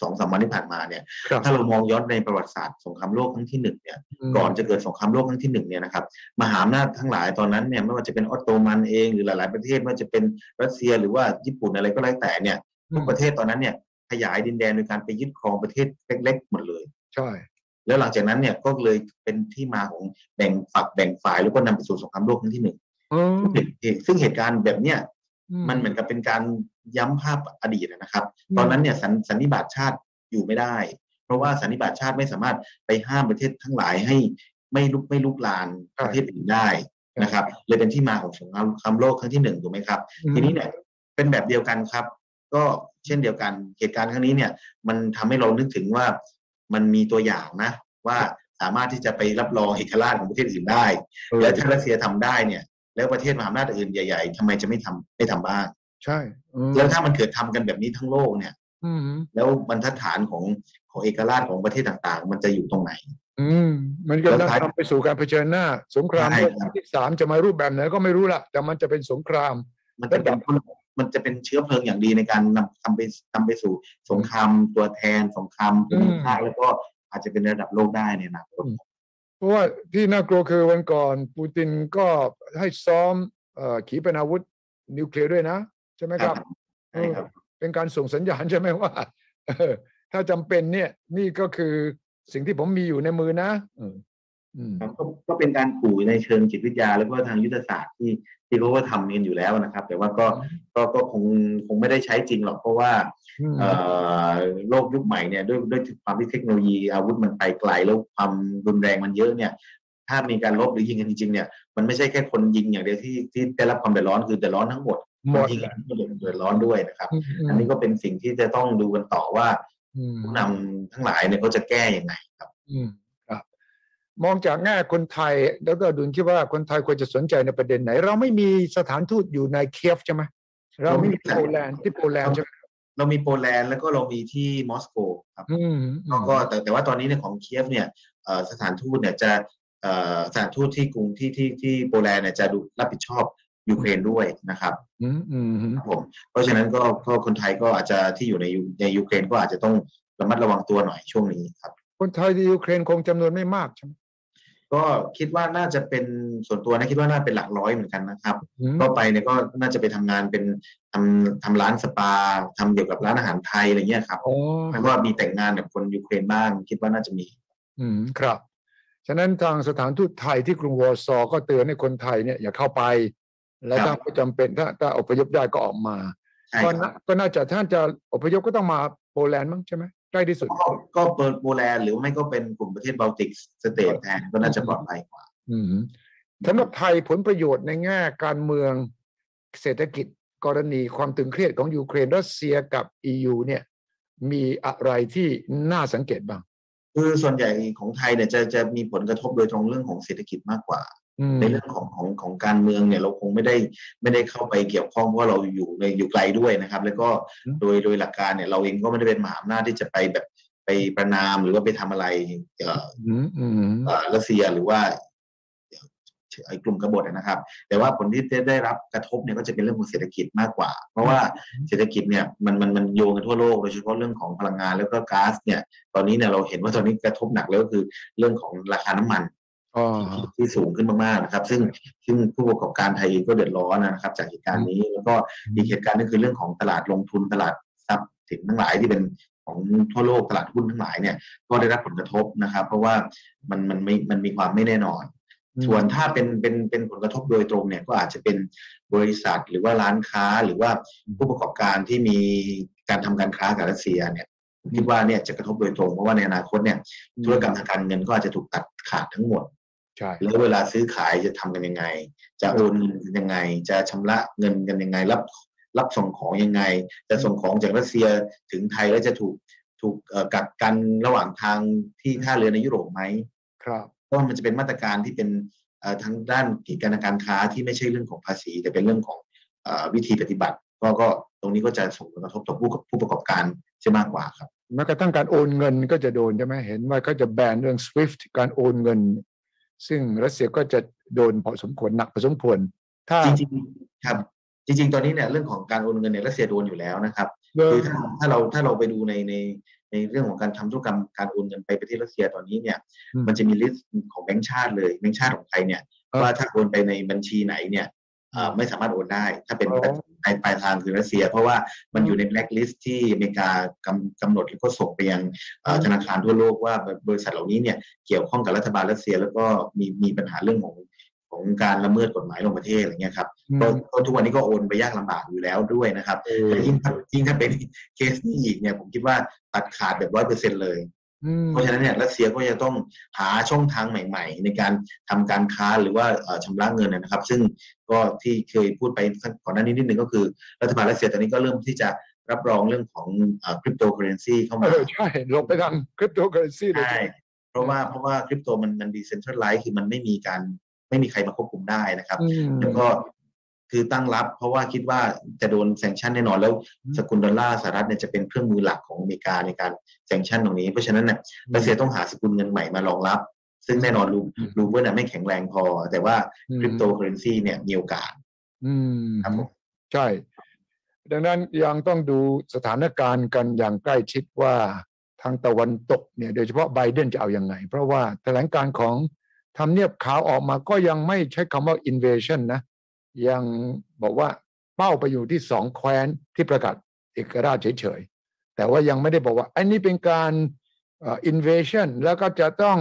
สองสามวันที่ผ่านมาเนี่ยครับถ้าเรามองย้อนในประวัติศาสตร์สงครามโลกครั้งที่หนึ่งเนี่ยมก่อนจะเกิดสงครามโลกครั้งที่หนึ่งเนี่ยนะครับมหาอำนาจทั้งหลายตอนนั้นเนี่ยไม่ว่าจะเป็นออตโตมันเองหรือหลาย ๆ ประเทศไม่ว่าจะเป็นรัสเซียหรือว่าญี่ปุ่นอะไรก็แล้วแต่เนี่ยทุกประเทศตอนนั้นเนี่ยขยายดินแดนโดยการไปยึดครองประเทศเล็ก ๆ หมดเลย ใช่ แล้วหลังจากนั้นเนี่ยก็เลยเป็นที่มาของแบ่งฝักแบ่งฝ่ายแล้วก็นำไปสู่สงครามโลกครั้งที่หนึ่งอืมซึ่งเหตุการณ์แบบเนี้ยอืมันเหมือนกับเป็นการ ย้ำภาพอดีตนะครับ ตอนนั้นเนี่ยสันสันนิบาตชาติอยู่ไม่ได้ เพราะว่าสันนิบาตชาติไม่สามารถไปห้ามประเทศทั้งหลายให้ไม่ลุกไม่ลุกลานประเทศอื่นได้นะครับเลยเป็นที่มาของสงครามโลกครั้งที่หนึ่งถูกไหมครับ ทีนี้เนี่ยเป็นแบบเดียวกันครับ ก็เช่นเดียวกันเหตุการณ์ครั้งนี้เนี่ย มันทำให้เรานึกถึงว่ามันมีตัวอย่างนะ ว่าสามารถที่จะไปรับรองเอกราชของประเทศอื่นได้เออแล้วถ้ารัสเซียทำได้เนี่ย แล้วประเทศมหาอำนาจอื่นใหญ่ ๆทำไมจะไม่ทำไม่ทำบ้าง ใช่อืมแล้วถ้ามันเกิดทำกันแบบนี้ทั้งโลกเนี่ยอืมแล้วบรรทัดฐานของของเอกราชของประเทศต่างๆ มันจะอยู่ตรงไหน อืม มันก็แล้วจะท้ายทำไปสู่การเผชิญหน้า สงครามใช่โลกครับครั้งที่สามจะมารูปแบบไหนก็ไม่รู้ละแต่มันจะเป็นสงคราม มันจะเป็นมันจะเป็นเชื้อเพลิงอย่างดีในการนำทำไปทำไปสู่สงครามตัวแทนสงครามภูมิภาคแล้วก็อาจจะเป็นระดับโลกได้ในอนาคตเพราะว่าที่น่ากลัวคือวันก่อนปูตินก็ให้ซ้อมเอ่อขีปนาวุธนิวเคลียร์ด้วยนะ ใช่ไหมครับใช่ครับเออเป็นการส่งสัญญาณใช่ไหมว่าเออถ้าจำเป็นเนี่ย นี่ก็คือสิ่งที่ผมมีอยู่ในมือนะเอออืมครับก็ก็เป็นการขู่ในเชิงจิตวิทยา แล้วก็ทางยุทธศาสตร์ที่ที่เขาก็ทำกันอยู่แล้วนะครับ แต่ว่าก็ก็ก็คงคงไม่ได้ใช้จริงหรอกเพราะว่าอืมเอ่อโลกยุคใหม่เนี่ยด้วยด้วยความที่เทคโนโลยีอาวุธมันไปไกลแล้วความรุนแรงมันเยอะเนี่ย ถ้ามีการลบหรือยิงกันจริงๆเนี่ยมันไม่ใช่แค่คนยิงอย่างเดียวที่ที่ได้รับความเดือดร้อนคือเดือดร้อนทั้งหมด หมดยิงกันก็เดือดร้อนด้วยนะครับอืมอันนี้ก็เป็นสิ่งที่จะต้องดูกันต่อว่าอืมผู้นำทั้งหลายเนี่ยเขาจะแก้ยังไงครับอืมครับ มองจากแง่คนไทยแล้วก็ดุลคิดว่าคนไทยควรจะสนใจในประเด็นไหน เราไม่มีสถานทูตอยู่ในเคียฟใช่ไหมเราไม่มีโปแลนด์ที่โปแลนด์ใช่ไหมเรามีโปแลนด์แล้วก็เรามีที่มอสโกครับอืมแล้วก็แต่แต่ว่าตอนนี้เนี่ยของเคียฟเนี่ยเอ่อสถานทูตเนี่ยจะเอ่อสถานทูตที่กรุงที่ที่ที่โปแลนด์เนี่ยจะดูรับผิดชอบ ยูเครนด้วยนะครับอืมอืมอืมครับผมเพราะฉะนั้นก็ก็คนไทยก็อาจจะที่อยู่ในยูในยูเครนก็อาจจะต้องระมัดระวังตัวหน่อยช่วงนี้ครับ คนไทยที่ยูเครนคงจำนวนไม่มากใช่ไหมก็คิดว่าน่าจะเป็นส่วนตัวนะคิดว่าน่าเป็นหลักร้อยเหมือนกันนะครับอืมก็ไปเนี่ยก็น่าจะไปทำงานเป็นทำทำร้านสปาทำเกี่ยวกับร้านอาหารไทยอะไรเงี้ยครับอ๋อแล้วก็มีแต่งงานกับคนยูเครนบ้าง คิดว่าน่าจะมี อืมครับ ฉะนั้นทางสถานทูตไทยที่กรุงวอร์ซอก็เตือนให้คนไทยเนี่ยอย่าเข้าไป และถ้าไม่จำเป็นถ้าถ้าอพยพได้ก็ออกมาใช่ก็คน่ารับก็น่าจะท่านจะอพยพก็ต้องมาโปแลนด์มั้งใช่ไหมใกล้ที่สุด ก็ก็เปิดโปแลนด์หรือไม่ก็เป็นกลุ่มประเทศ Baltic State แทนก็น่าจะปลอดภัยกว่าอืมสำหรับไทยผลประโยชน์ในแง่การเมืองเศรษฐกิจกรณีความตึงเครียดของยูเครนรัสเซียกับ EU เนี่ย มีอะไรที่น่าสังเกตบ้าง คือส่วนใหญ่ของไทยเนี่ยจะจะมีผลกระทบโดยตรงเรื่องของเศรษฐกิจมากกว่าอืม ในเรื่องของของของการเมืองเนี่ยเราคงไม่ได้ไม่ได้เข้าไปเกี่ยวข้องเพราะว่าเราอยู่ในอยู่ไกลด้วยนะครับ แล้วก็โดยโดยหลักการเนี่ยเราเองก็ไม่ได้เป็นมหาอำนาจที่จะไปแบบไปประนามหรือว่าไปทำอะไรเอ่ออืมอืมเอ่อรัสเซียหรือว่าไอ้กลุ่มกบฏนะครับ แต่ว่าผลที่จะได้รับกระทบเนี่ยก็จะเป็นเรื่องของเศรษฐกิจมากกว่า เพราะว่าเศรษฐกิจเนี่ยมันมันมันโยงกันทั่วโลกโดยเฉพาะเรื่องของพลังงานแล้วก็ก๊าซเนี่ย ตอนนี้เนี่ยเราเห็นว่าตอนนี้กระทบหนักแล้วก็คือเรื่องของราคาน้ำมันอ๋อ ที่สูงขึ้นมากๆนะครับ ซึ่งซึ่งผู้ประกอบการไทยเองก็เดือดร้อนนะครับ จากเหตุการณ์นี้แล้วก็อีกเหตุการณ์หนึงคือเรื่องของตลาดลงทุนตลาดทรัพย์สินทั้งหลายที่เป็นของทั่วโลกตลาดหุ้นทั้งหลายเนี่ยก็ได้รับผลกระทบนะครับ เพราะว่ามันมันไม่มันมีความไม่แน่นอน ส่วนถ้าเป็นเป็นเป็นผลกระทบโดยตรงเนี่ยก็อาจจะเป็นบริษัทหรือว่าร้านค้าหรือว่าผู้ประกอบการที่มีการทำการค้ากับรัสเซียเนี่ยผมคิดว่าเนี่ยจะกระทบโดยตรงเพราะว่าในอนาคตเนี่ยธุรกรรมทางการเงินก็อาจจะถูกตัดขาดทั้งหมด ใช่แล้วเวลาซื้อขายจะทำกันยังไง จะโอนเงินกันยังไง จะชำระเงินกันยังไง รับรับส่งของยังไง จะส่งของจากรัสเซียถึงไทยแล้วจะถูกถูกเอ่อกักกันระหว่างทางที่ท่าเรือในยุโรปไหมครับเพราะว่ามันจะเป็นมาตรการที่เป็นเอ่อทางด้านกิจการการค้าที่ไม่ใช่เรื่องของภาษี แต่เป็นเรื่องของเออวิธีปฏิบัติ ก็ก็ตรงนี้ก็จะส่งผลกระทบต่อผู้ผู้ประกอบการใช่มากกว่าครับแม้กระทั่งการโอนเงินก็จะโดนใช่ไหมเห็นว่าเขาจะแบนเรื่อง SWIFT การโอนเงิน ซึ่งรัสเซียก็จะโดนพอสมควรหนักพอสมควร ถ้าจริงๆครับ จริง ๆ ตอนนี้เนี่ยเรื่องของการโอนเงินเนี่ยรัสเซียโดนอยู่แล้วนะครับเริ่คือมถ้าถ้าเราถ้าเราไปดูในในในเรื่องของการทำธุรกรรมการโอนเงินไปประเทศรัสเซียตอนนี้เนี่ยอืมมันจะมี list ของแบงก์ชาติเลยแบงก์ชาติของไทยเนี่ยอ่าว่าถ้าโอนไปในบัญชีไหนเนี่ยเอ่อ ไม่สามารถโอนได้ ถ้าเป็นอ๋อปลายปลายทางคือรัสเซีย เพราะว่ามันอยู่ในแบล็คลิสต์ที่อเมริกากำกำหนดแล้วก็ส่งไปยังเอ่ออืมธนาคารทั่วโลกว่าบริษัทเหล่านี้เนี่ยเกี่ยวข้องกับรัฐบาลรัสเซีย แล้วก็มีมีปัญหาเรื่องของของการละเมิดกฎหมายลงประเทศอะไรเงี้ยครับอืมก็ก็ทุกวันนี้ก็โอนไปยากลำบากอยู่แล้วด้วยนะครับเออแต่ยิ่งถ้ายิ่งถ้าเป็นเคสนี้อีกเนี่ยผมคิดว่าตัดขาดแบบร้อยเปอร์เซ็นเลยอืม เพราะฉะนั้นเนี่ยรัสเซียก็จะต้องหาช่องทางใหม่ ๆ ในการทำการค้าหรือว่าเอ่อชำระเงินนะครับ ซึ่งก็ที่เคยพูดไปก่อนหน้านี้นิดนึงก็คือรัฐบาลรัสเซียตอนนี้ก็เริ่มที่จะรับรองเรื่องของคริปโตเคอเรนซีเข้ามาเออใช่ลงไปทางคริปโตเคอเรนซีเลยใช่เพราะว่าเพราะว่าคริปโตมันมัน decentralized คือมันไม่มีการไม่มีใครมาควบคุมได้นะครับอืมแล้วก็ คือตั้งรับ เพราะว่าคิดว่าจะโดน sanction แน่นอนแล้วอืมสกุลดอลลาร์สหรัฐเนี่ยจะเป็นเครื่องมือหลักของอเมริกาในการ sanction ตรงนี้ เพราะฉะนั้นเนี่ยรัสเซียต้องหาสกุลเงินใหม่มารองรับ ซึ่งแน่นอนรูอืมรูเบิลน่ะไม่แข็งแรงพอ แต่ว่าอืมคริปโตเคอเรนซีเนี่ยมีโอกาสอืมครับผมใช่ ดังนั้นยังต้องดูสถานการณ์กันอย่างใกล้ชิดว่าทางตะวันตกเนี่ยโดยเฉพาะไบเดนจะเอาอยัางไง เพราะว่าแถลงการของทำเนียบขาวออกมาก็ยังไม่ใช้คำว่า invasion นะ ยังบอกว่าเป้าไปอยู่ที่สองแคว้นที่ประกาศเอกราชเฉยๆ แต่ว่ายังไม่ได้บอกว่า อันนี้เป็นการ invasion แล้วก็จะต้อง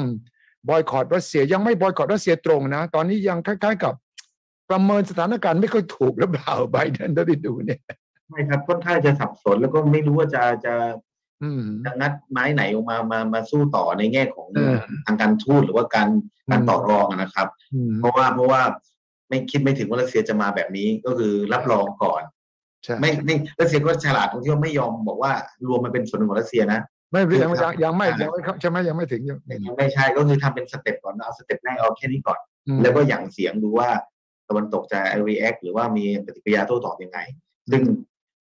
บอยคอรรัสเซียยังไม่บอยคอรรัสเซียตรงนะ ตอนนี้ยังคล้ายๆกับประเมินสถานการณ์ไม่ค่อยถูกหรือเปล่าไบเดนได้ดูเนี่ยใช่ครับค่อนข้างจะสับสนแล้วก็ไม่รู้ว่าจะจะจะงัดไม้ไหนออกมามามาสู้ต่อในแง่ของทางการทูตหรือว่าการการต่อรองนะครับ เพราะว่าเพราะว่า ไม่คิดไม่ถึงว่ารัสเซียจะมาแบบนี้ก็คือรับรองก่อนไม่ไม่รัสเซียก็ฉลาดตรงที่ว่าไม่ยอมบอกว่ารวมมันเป็นส่วนหนึ่งของรัสเซียนะไม่ยังไม่ยังไม่ยังไม่ใช่ไหมยังไม่ถึงยังไม่ใช่ก็คือทำเป็น step ก่อนเอา step แรกเอาแค่นี้ก่อน แล้วก็อย่างเสียงดูว่าตะวันตกจะ react หรือว่ามีปฏิกิริยาโต้ตอบยังไง ซึ่ง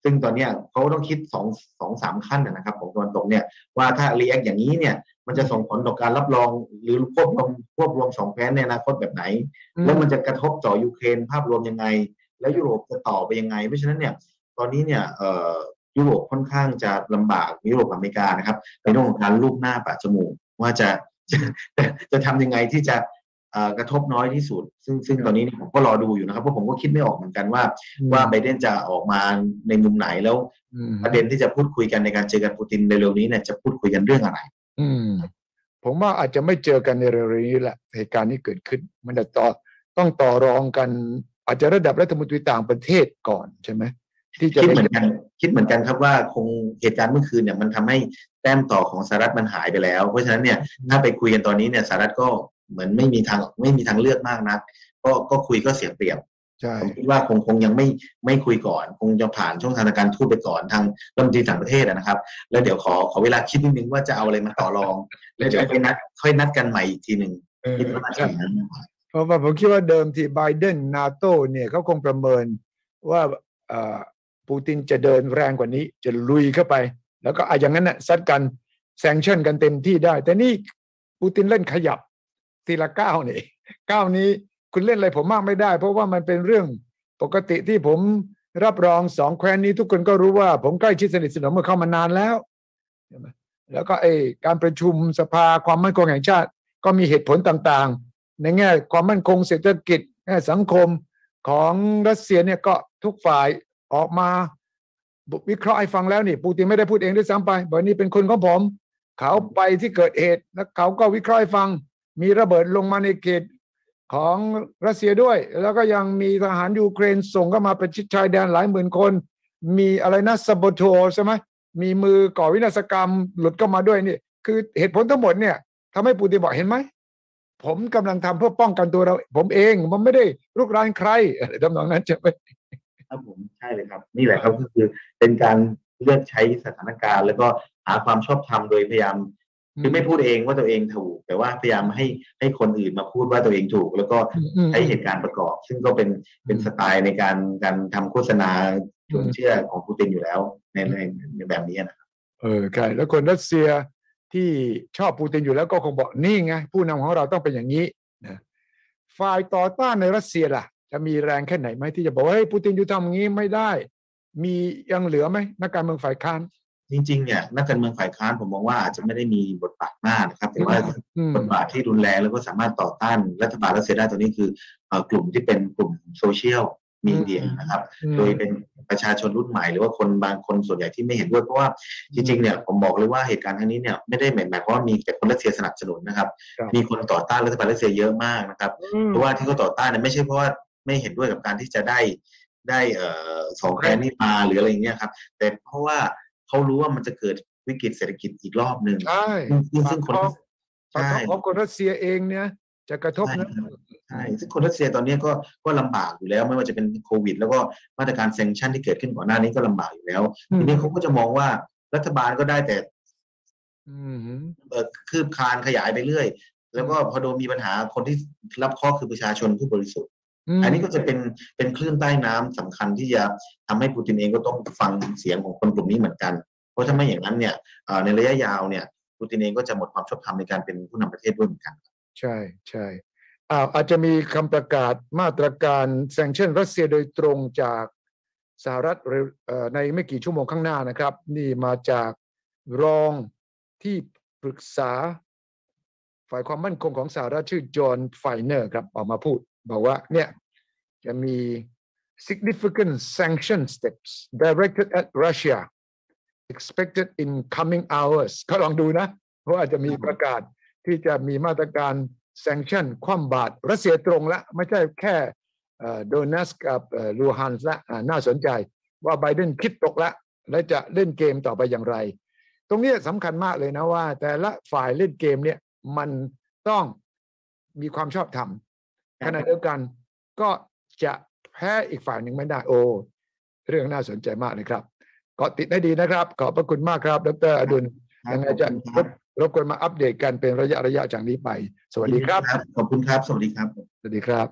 ซึ่งตอนนี้เขาต้องคิดสองสองสามขั้นนะครับ ของตะวันตกเนี่ยว่าถ้า react อย่างนี้เนี่ย มันจะส่งผลต่อการรับรองหรือควบรวมควบรวมสองแผนในอนาคตแบบไหน แล้วมันจะกระทบต่อยูเครนภาพรวมยังไง แล้วยุโรปจะต่อไปยังไง เพราะฉะนั้นเนี่ยตอนนี้เนี่ยยุโรปค่อนข้างจะลำบากยุโรปอเมริกานะครับในเรื่องของการลูบหน้าปะจมูกว่าจะจะจะทำยังไงที่จะกระทบน้อยที่สุด ซึ่งซึ่งตอนนี้ผมก็รอดูอยู่นะครับเพราะผมก็คิดไม่ออกเหมือนกันว่า ว่าไบเดนจะออกมาในมุมไหนแล้วประเด็นที่จะพูดคุยกันในการเจอกันปูตินในเร็วนี้เนี่ยจะพูดคุยกันเรื่องอะไร อืม ผมว่าอาจจะไม่เจอกันในเร็วนี้แหละเหตุการณ์นี้เกิดขึ้น มันจะต่อต้องต่อรองกัน อาจจะระดับรัฐมนตรีต่างประเทศก่อนใช่ไหมที่จะคิดเหมือนกัน คิดเหมือนกันครับว่าคงเหตุการณ์เมื่อคืนเนี่ยมันทำให้แต้มต่อของสหรัฐมันหายไปแล้ว เพราะฉะนั้นเนี่ยถ้าไปคุยกันตอนนี้เนี่ยสหรัฐก็เหมือนไม่มีทางไม่มีทางเลือกมากนัก ก็ก็คุยก็เสียเปรียบ ผมคิดว่าคงคงยังไม่ไม่คุยก่อน คงจะผ่านช่องทางการทูตไปก่อนทางรัฐมนตรีต่างประเทศนะครับ แล้วเดี๋ยวขอขอเวลาคิดนิดนึงว่าจะเอาอะไรมาต่อรอง แล้วเดี๋ยวไปนัดค่อยนัดกันใหม่อีกทีหนึ่งคิดว่าจะนั้นเพราะว่าผมคิดว่าเดิมที่ไบเดนนาโตเนี่ยเขาคงประเมินว่าปูตินจะเดินแรงกว่านี้จะลุยเข้าไป แล้วก็อาอย่างนั้นน่ะซัดกันแซงชั่นกันเต็มที่ได้ แต่นี่ปูตินเล่นขยับทีละก้าวนี่ก้าวนี้ คุณเล่นอะไรผมมากไม่ได้ เพราะว่ามันเป็นเรื่องปกติที่ผมรับรองสองแคว้นนี้ทุกคนก็รู้ว่า ผมใกล้ชิดสนิทสนมเมื่อเข้ามานานแล้ว แล้วก็ไอการประชุมสภาความมั่นคงแห่งชาติ ก็มีเหตุผลต่างๆ ในแง่ความมั่นคงเศรษฐกิจแง่สังคมของรัสเซียเนี่ยก็ทุกฝ่ายออกมาวิเคราะห์ให้ฟังแล้วนี่ปูตินไม่ได้พูดเองด้วยซ้ำไปบอกนี่เป็นคนของผม เขาไปที่เกิดเหตุแล้วเขาก็วิเคราะห์ให้ฟัง มีระเบิดลงมาในเขต ของรัสเซียด้วย แล้วก็ยังมีทหารยูเครนส่งเข้ามาเป็นชิดชายแดนหลายหมื่นคน มีอะไรนะสบโทใช่ไหมมีมือก่อวินาศกรรมหลุดเข้ามาด้วยนี่ คือเหตุผลทั้งหมดเนี่ยทำให้ปูตินบอกเห็นไหม ผมกำลังทำเพื่อป้องกันตัวเรา ผมเองมันไม่ได้ลุกรานใครอะไรทำนองนั้นจะไหมครับผมใช่เลยครับ นี่แหละครับก็คือเป็นการเลือกใช้สถานการณ์ แล้วก็หาความชอบธรรมโดยพยายาม คือไม่พูดเองว่าตัวเองถูก แต่ว่าพยายามให้ให้คนอื่นมาพูดว่าตัวเองถูก แล้วก็ใช้เหตุการณ์ประกอบ ซึ่งก็เป็นเป็นสไตล์ในการการทำโฆษณาชวนเชื่อของปูตินอยู่แล้วในในในแบบนี้นะครับเออใช่แล้วคนรัสเซียที่ชอบปูตินอยู่แล้วก็คงบอกนี่ไงผู้นำของเราต้องเป็นอย่างนี้นะฝ่ายต่อต้านในรัสเซียล่ะ จะมีแรงแค่ไหนไหมที่จะบอกว่าเฮ้ยปูตินอยู่ทำอย่างนี้ไม่ได้ มียังเหลือไหมนักการเมืองฝ่ายค้าน จริงๆเนี่ยนักการเมืองฝ่ายค้านผมมองว่าอาจจะไม่ได้มีบทบาทมากนะครับ แต่ว่าบทบาทที่รุนแรงแล้วก็สามารถต่อต้านรัฐบาลรัสเซียได้ตัวนี้คือกลุ่มที่เป็นกลุ่มโซเชียลมีเดียนะครับ โดยเป็นประชาชนรุ่นใหม่หรือว่าคนบางคนส่วนใหญ่ที่ไม่เห็นด้วยเพราะว่าจริงๆเนี่ยผมบอกเลยว่าเหตุการณ์ครั้งนี้เนี่ยไม่ได้หมายหมายความว่ามีแต่คนรัสเซียสนับสนุนนะครับ มีคนต่อต้านรัฐบาลรัสเซียเยอะมากนะครับ เพราะว่าที่เขาต่อต้านเนี่ยไม่ใช่เพราะว่าไม่เห็นด้วยกับการที่จะได้ได้สองแคว้นนี้มาหรืออะไรอย่างเงี้ยครับ แต่เพราะว่า เขารู้ว่ามันจะเกิดวิกฤตเศรษฐกิจอีกรอบหนึ่งใช่ซึ่งคนใช่ของคนรัสเซียเองเนี่ยจะกระทบนะใช่ซึ่งคนรัสเซียตอนนี้ก็ก็ลำบากอยู่แล้ว ไม่ว่าจะเป็นโควิด แล้วก็มาตรการเซงชันที่เกิดขึ้นก่อนหน้านี้ก็ลำบากอยู่แล้วทีนี้เขาก็จะมองว่ารัฐบาลก็ได้แต่คืบคานขยายไปเรื่อย แล้วก็พอโดนมีปัญหาคนที่รับข้อคือประชาชนผู้บริสุทธิ์ อันนี้ก็จะเป็นเป็นคลื่นใต้น้ำสำคัญที่จะทำให้ปูตินเองก็ต้องฟังเสียงของคนกลุ่มนี้เหมือนกัน เพราะถ้าไม่อย่างนั้นเนี่ยในระยะยาวเนี่ยปูตินเองก็จะหมดความชอบธรรมในการเป็นผู้นำประเทศด้วยเหมือนกัน ใช่ใช่อาอาจจะมีคำประกาศมาตรการแซงชั่นรัสเซียโดยตรงจากสหรัฐเร็วเอ่อในไม่กี่ชั่วโมงข้างหน้านะครับ นี่มาจากรองที่ปรึกษา ฝ่ายความมั่นคงของสหรัฐชื่อจอห์นไฟเนอร์ครับออกมาพูด บอกว่าเนี่ยจะมี significant sanction steps directed at Russia expected in coming hours ก็ลองดูนะเพราะอาจจะมีประกาศที่จะมีมาตรการ sanction คว่ำบาตรรัสเซียตรงละ ไม่ใช่แค่โดนัสกับลูฮันส์ละน่าสนใจว่าไบเดนคิดตกละ และจะเล่นเกมต่อไปอย่างไร ตรงนี้สำคัญมากเลยนะว่า แต่ละฝ่ายเล่นเกมเนี่ยมันต้องมีความชอบธรรม ขณะเดียวกันก็จะแพ้อีกฝ่ายหนึ่งไม่ได้โอ้เรื่องน่าสนใจมากเลยครับเกาะติดได้ดีนะครับ ขอบพระคุณมากครับ ดรอดุลครับยังไงขอบจะคุณรครับบรบกวนมาอัปเดตกันเป็นระยะระยะจากนี้ไป สวัสดีครับ ขอบคุณครับ สวัสดีครับ สวัสดีครับ